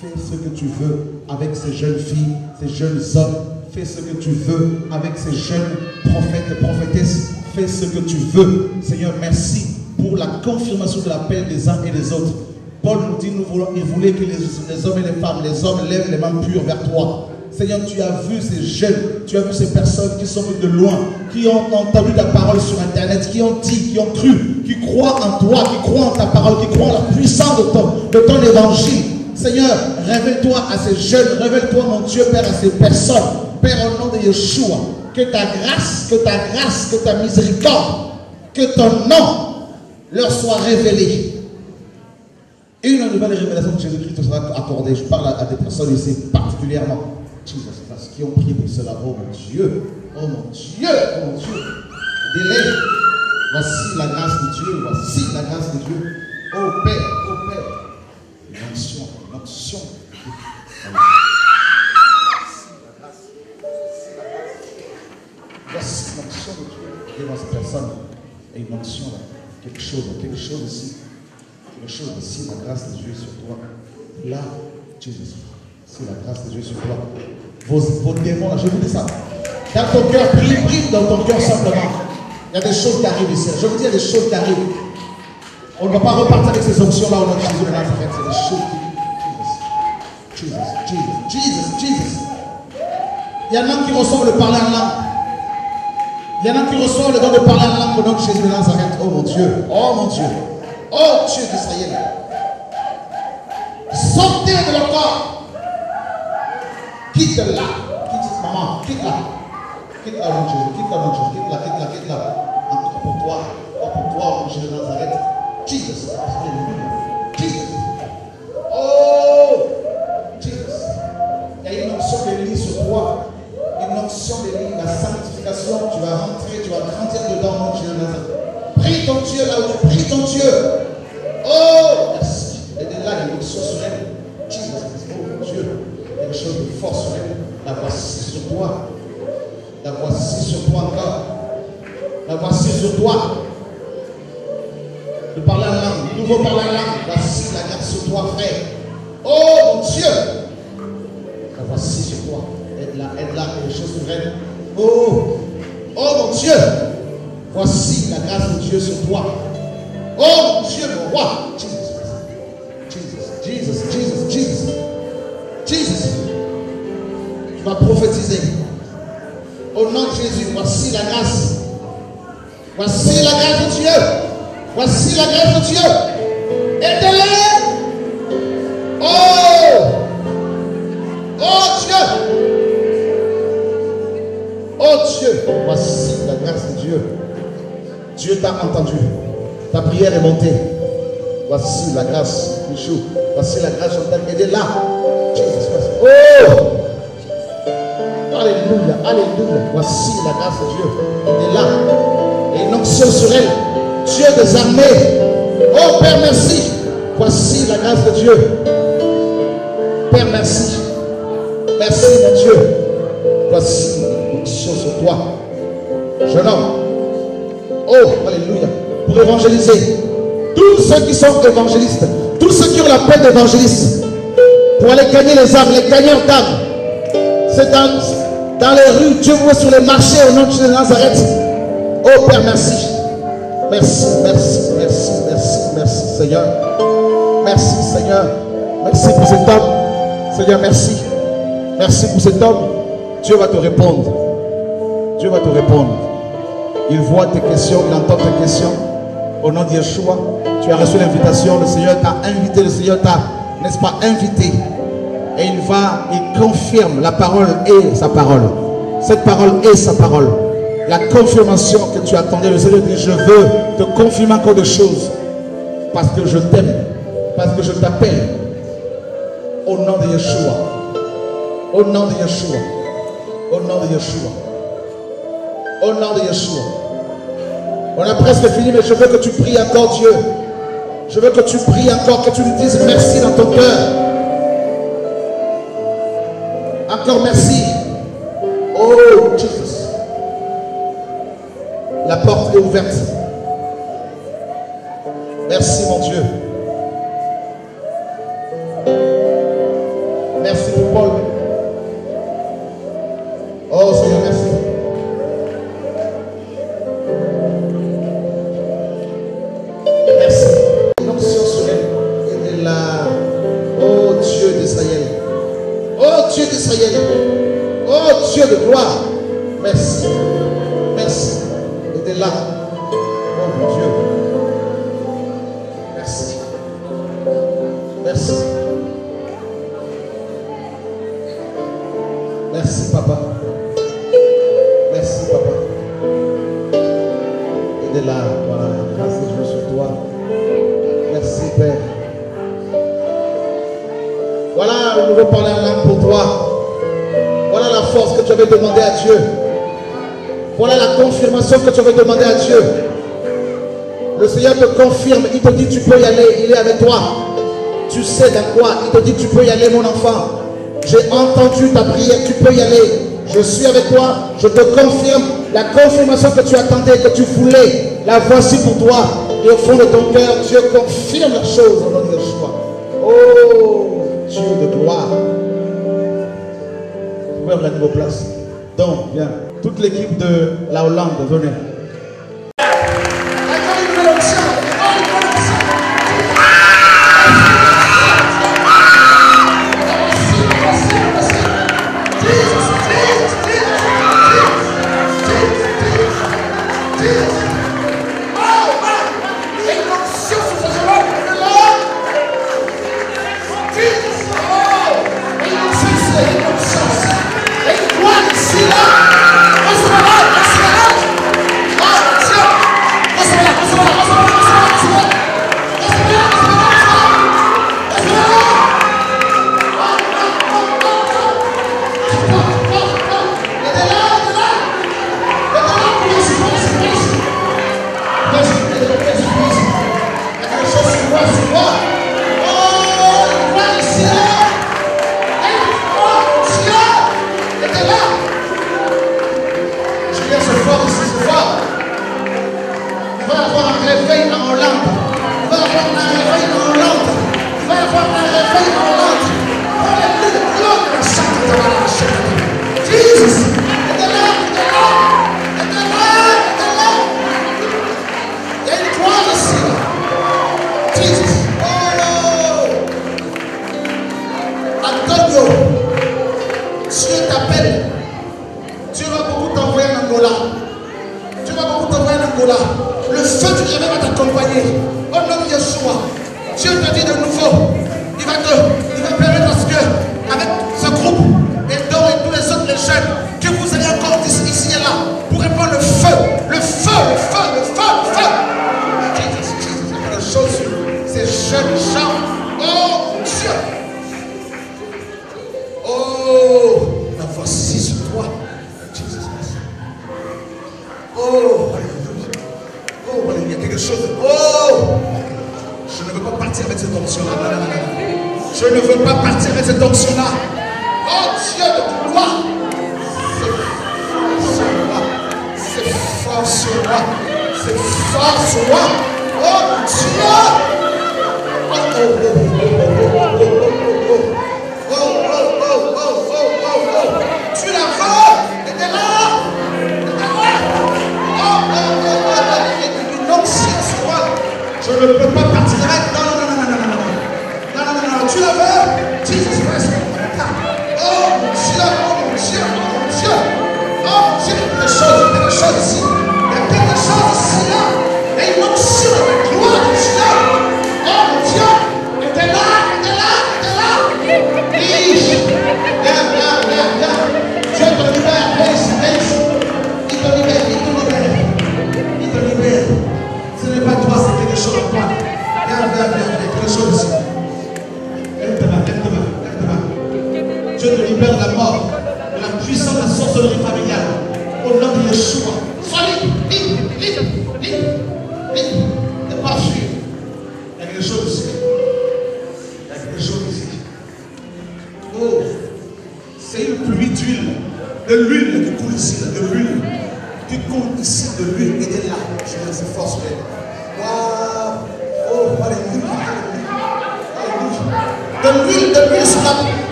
Fais ce que tu veux avec ces jeunes filles, ces jeunes hommes. Fais ce que tu veux avec ces jeunes prophètes et prophétesses. Fais ce que tu veux. Seigneur, merci pour la confirmation de l'appel des uns et des autres. Paul nous dit, nous voulons, il voulait que les hommes et les femmes, les hommes lèvent les mains pures vers toi. Seigneur, tu as vu ces jeunes, tu as vu ces personnes qui sont venues de loin, qui ont entendu ta parole sur Internet, qui ont dit, qui ont cru, qui croient en toi, qui croient en ta parole, qui croient en la puissance de ton, de ton évangile. Seigneur, révèle-toi à ces jeunes, révèle-toi, mon Dieu, Père, à ces personnes. Père, au nom de Yeshua, que ta grâce, que ta grâce, que ta miséricorde, que ton nom leur soit révélé. Une nouvelle révélation de Jésus-Christ sera accordée. Je parle à des personnes ici particulièrement. Jesus, parce qui ont prié pour cela. Oh mon Dieu, oh mon Dieu, oh mon Dieu. Délai. Voici la grâce de Dieu, voici la grâce de Dieu. Oh Père, oh Père. Une onction, une onction. Voici l'onction de Dieu devant cette personne. Et une onction là. Quelque chose, quelque chose ici. Quelque chose ici, la grâce de Dieu sur toi. Là, Jésus. C'est la grâce de Dieu sur toi. Vos, vos démons, là, je vous dis ça. Dans ton cœur, prie, prie dans ton cœur simplement. Il y a des choses qui arrivent ici. Je vous dis, il y a des choses qui arrivent. On ne va pas repartir avec ces options-là au nom de Jésus de Nazareth. C'est des choses qui. Jesus, Jesus, Jesus, Jesus. Il y en a qui reçoivent le parler en langue. Il y en a qui reçoivent le don de parler en langue au nom de Jésus. Oh mon Dieu, oh mon Dieu, oh Dieu d'Israël. Sortez de leur corps quitte là, quitte maman, quitte là, quitte la longue quitte la longue quitte là, quitte là, quitte là, encore pour toi, encore pour toi, mon Jésus de Nazareth, Jesus, Jesus, oh, Jesus, il y a une onction de lit sur toi, une onction de lit, la sanctification, tu vas rentrer, tu vas grandir dedans, mon Jésus de Nazareth, prie ton Dieu là où tu prie ton Dieu, oh, merci, et de là, il y a une onction sur elle, elle. La voici sur toi. La voici sur toi encore. La voici sur toi. De parler en langue, nouveau parler en langue. Voici la garde sur toi, frère. Oh mon Dieu. La voici sur toi. Aide-la, aide-la, quelque chose sur elle. Oh, oh mon Dieu. Voici la grâce de Dieu sur toi. Oh mon Dieu, mon roi. Vas prophétiser. Au nom de Jésus, voici la grâce. Voici la grâce de Dieu. Voici la grâce de Dieu. Aide-les. Oh. Oh Dieu. Oh Dieu. Voici la grâce de Dieu. Dieu t'a entendu. Ta prière est montée. Voici la grâce, Michou. Voici la grâce, Chantal. Aidez-la. Jesus Christ. Oh. Alléluia, Alléluia. Voici la grâce de Dieu. Elle est là. Et une onction sur elle. Dieu des armées. Oh Père, merci. Voici la grâce de Dieu. Père, merci. Merci, mon Dieu. Voici une onction sur toi. Jeune homme. Oh, Alléluia. Pour évangéliser. Tous ceux qui sont évangélistes. Tous ceux qui ont la paix d'évangéliste. Pour aller gagner les âmes, les gagneurs d'âmes. C'est dans, dans les rues, Dieu vous sur les marchés au nom de Jésus de Nazareth. Oh Père, merci. Merci, merci, merci, merci, merci Seigneur. Merci Seigneur. Merci pour cet homme. Seigneur, merci. Merci pour cet homme. Dieu va te répondre. Dieu va te répondre. Il voit tes questions, il entend tes questions. Au nom de Yeshua, tu as reçu l'invitation. Le Seigneur t'a invité, le Seigneur t'a, n'est-ce pas, invité. Et il va, il confirme, la parole est sa parole. Cette parole est sa parole. La confirmation que tu attendais, le Seigneur dit, je veux te confirmer encore des choses. Parce que je t'aime. Parce que je t'appelle. Au nom de Yeshua. Au nom de Yeshua. Au nom de Yeshua. Au nom de Yeshua. On a presque fini, mais je veux que tu pries encore Dieu. Je veux que tu pries encore, que tu lui dises merci dans ton cœur. Encore merci. Oh Jesus. La porte est ouverte. Merci mon Il est avec toi. Tu sais dans quoi. Il te dit tu peux y aller mon enfant. J'ai entendu ta prière. Tu peux y aller. Je suis avec toi. Je te confirme la confirmation que tu attendais, que tu voulais. La voici pour toi. Et au fond de ton cœur, Dieu confirme la chose au nom. Oh Dieu de gloire. Ouvre la nouvelle place. Donc, bien. Toute l'équipe de la Hollande, venez.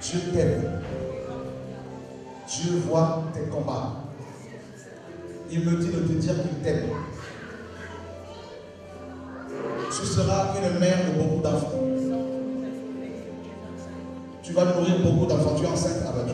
Dieu t'aime. Dieu voit tes combats. Il me dit de te dire qu'il t'aime. Tu seras une mère de beaucoup d'enfants. Tu vas nourrir beaucoup d'enfants. Tu es enceinte. Ah ben,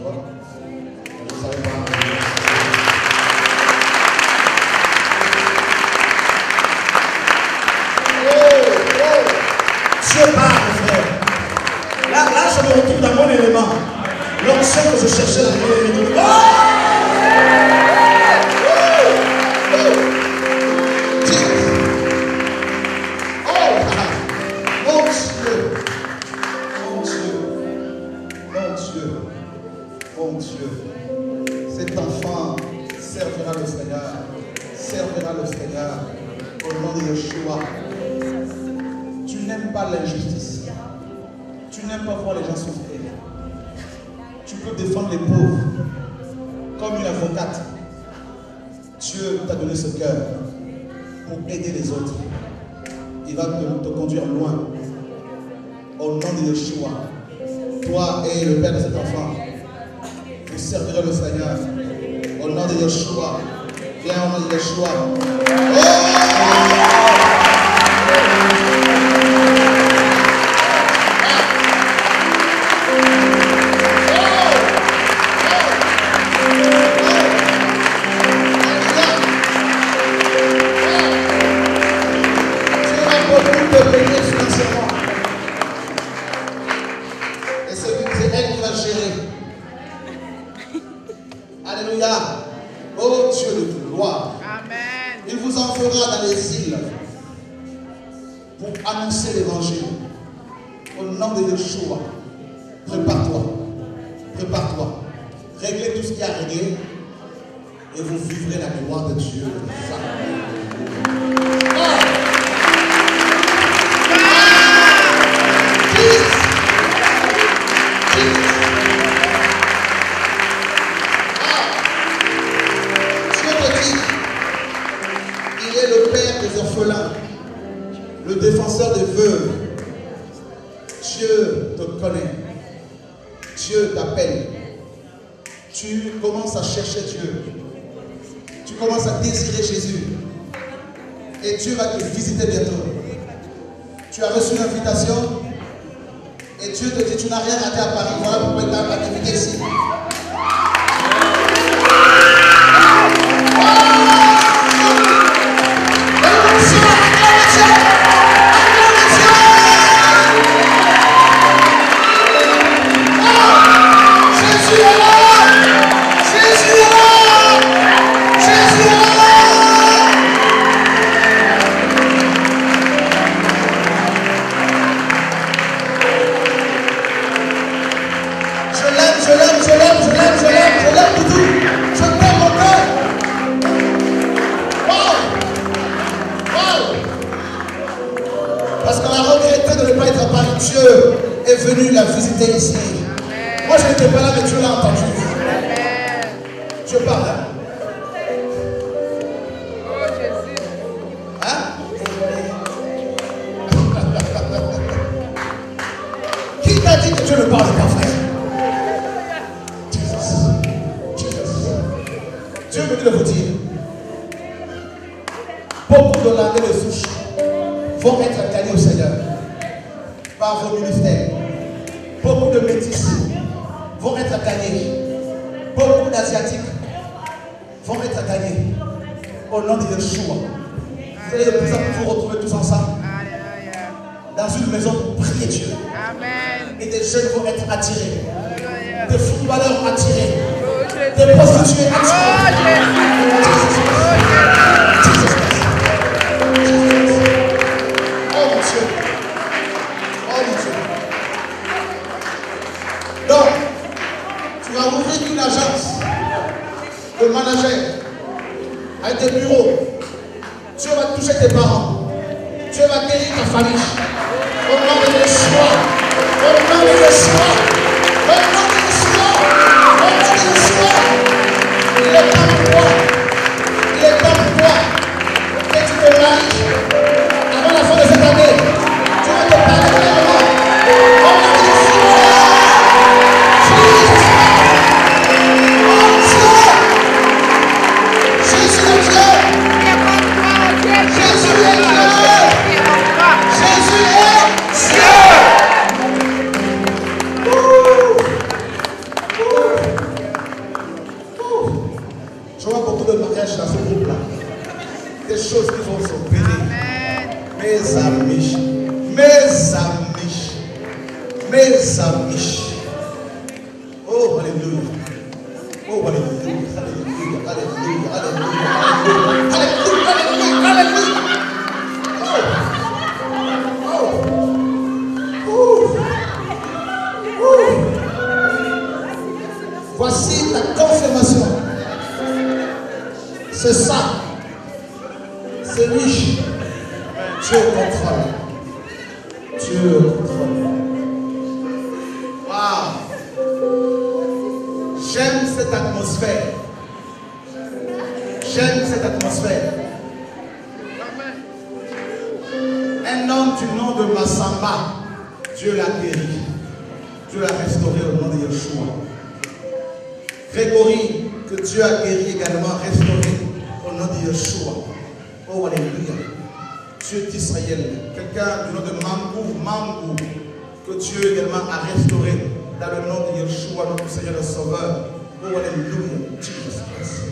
Sauveur. Oh, Alléluia. Jesus Christ.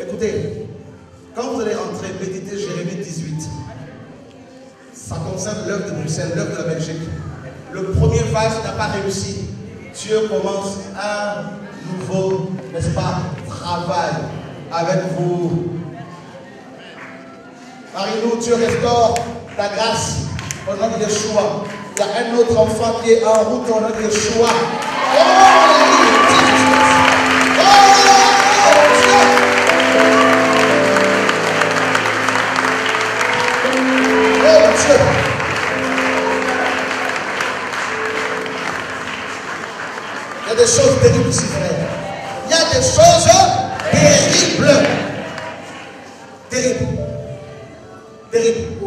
Écoutez, quand vous allez entrer, méditer Jérémie 18. Ça concerne l'œuvre de Bruxelles, l'œuvre de la Belgique. Le premier phase n'a pas réussi. Dieu commence un nouveau, n'est-ce pas, travail avec vous. Marie-nous, Dieu restaure ta grâce au nom de Yeshua. Il y a un autre enfant qui est en route Dieu. Oh Dieu. Il y a des choses terribles ici, frère. Il y a des choses terribles. Terribles. Terribles.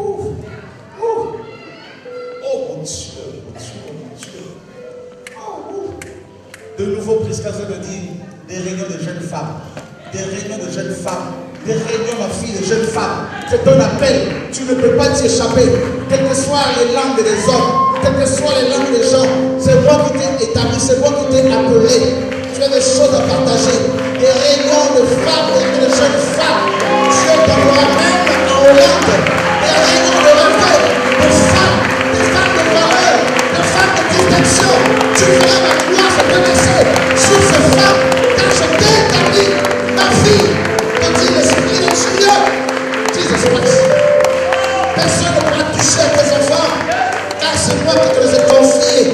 De nouveau, Prisca me dit des réunions de jeunes femmes. Des réunions de jeunes femmes. Des réunions, ma fille, de jeunes femmes. C'est un appel. Tu ne peux pas t'y échapper. Quelles que soient les langues des hommes, quelles que soient les langues des gens, c'est moi qui t'ai établi, c'est moi qui t'ai appelé. Tu as des choses à partager. Des réunions de femmes, des de jeunes femmes. Dieu t'envoie même en Hollande. Des réunions de recueil de femmes, des femmes de valeur, des femmes de distinction. Tu verras sur ces femmes, car je t'ai établi, ma fille, me dit l'Esprit de Dieu. Jesus Christ. Personne ne pourra toucher à tes enfants, car c'est moi qui te les ai confiés.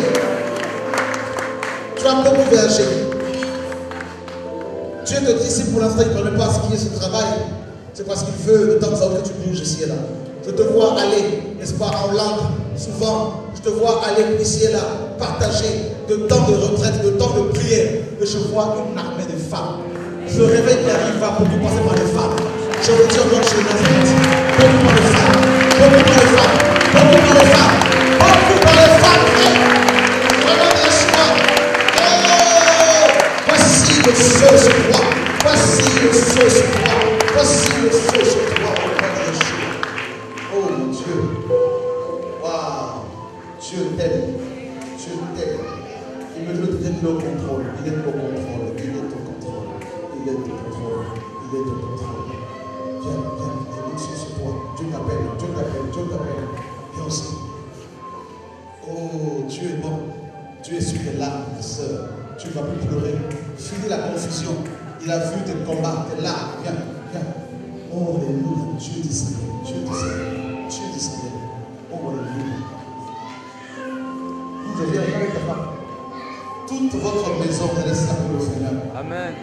Tu as beaucoup voyagé. Dieu te dit, si pour l'instant il ne permet pas ce qui est ce travail, c'est parce qu'il veut de temps en temps que tu bouges ici et là. Je te vois aller, n'est-ce pas, en Hollande, souvent, je te vois aller ici et là, partager de temps de retraite, de temps de prière, et je vois une armée de femmes. Ce réveil qui arrive va beaucoup passer par les femmes. Je veux dire, donc, je Nazareth, beaucoup par les femmes, beaucoup par les femmes, beaucoup par les femmes, beaucoup par les femmes. Au nom de Yeshua. Oh, voici le feu sur toi. Voici le feu sur toi. Voici le feu sur toi. Au nom de. Oh mon Dieu. Waouh. Dieu t'aime. Dieu t'aime. Il me te donner le contrôle. Il est au contrôle. Il est au contrôle. Il est au contrôle. Il est au contrôle. Viens, viens, viens, Dieu sur toi. Dieu t'appelle. Dieu t'appelle. Dieu t'appelle. Viens aussi. Oh, Dieu est bon. Dieu est sur tes larmes, soeur. Tu ne vas plus pleurer. Finis la confusion. Il a vu tes combats, tes larmes. Viens, viens. Oh, Alléluia. Dieu d'Israël. Dieu d'Israël. Dieu d'Israël. Toute votre maison, est servir au Seigneur. Amen.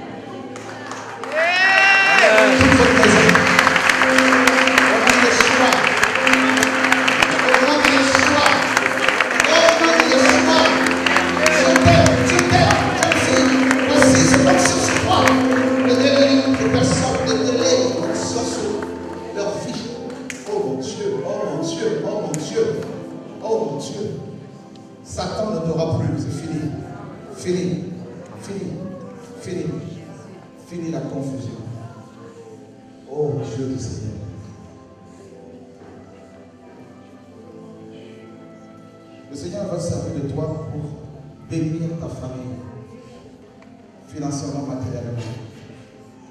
Financièrement, matériellement.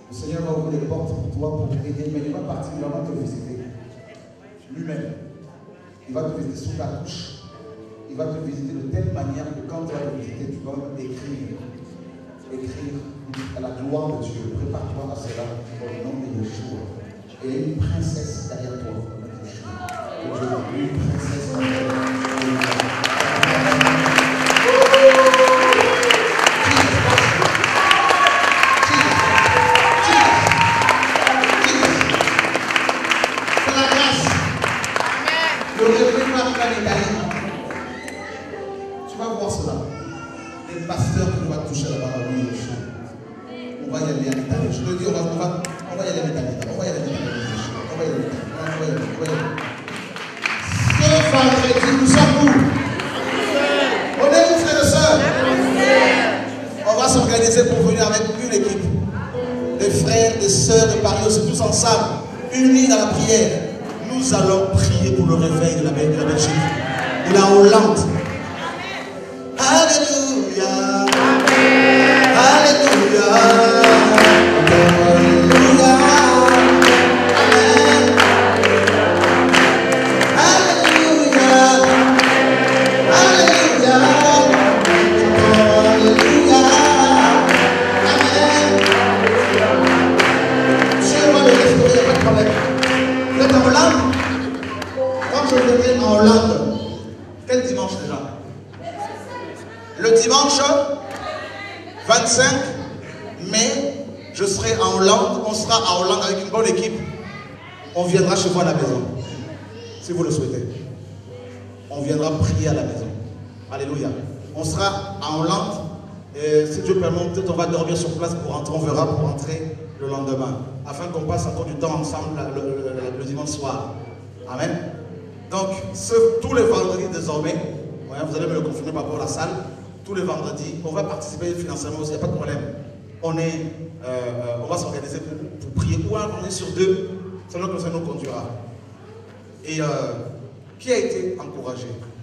Le Seigneur va ouvrir les portes pour toi pour t'aider, mais il va particulièrement te visiter. Lui-même. Il va te visiter sous ta couche. Il va te visiter de telle manière que quand tu vas te visiter, tu vas écrire. Écrire à la gloire de Dieu. Prépare-toi à cela au nom de Yeshua. Et il y a une princesse derrière toi. Une princesse derrière toi. gente.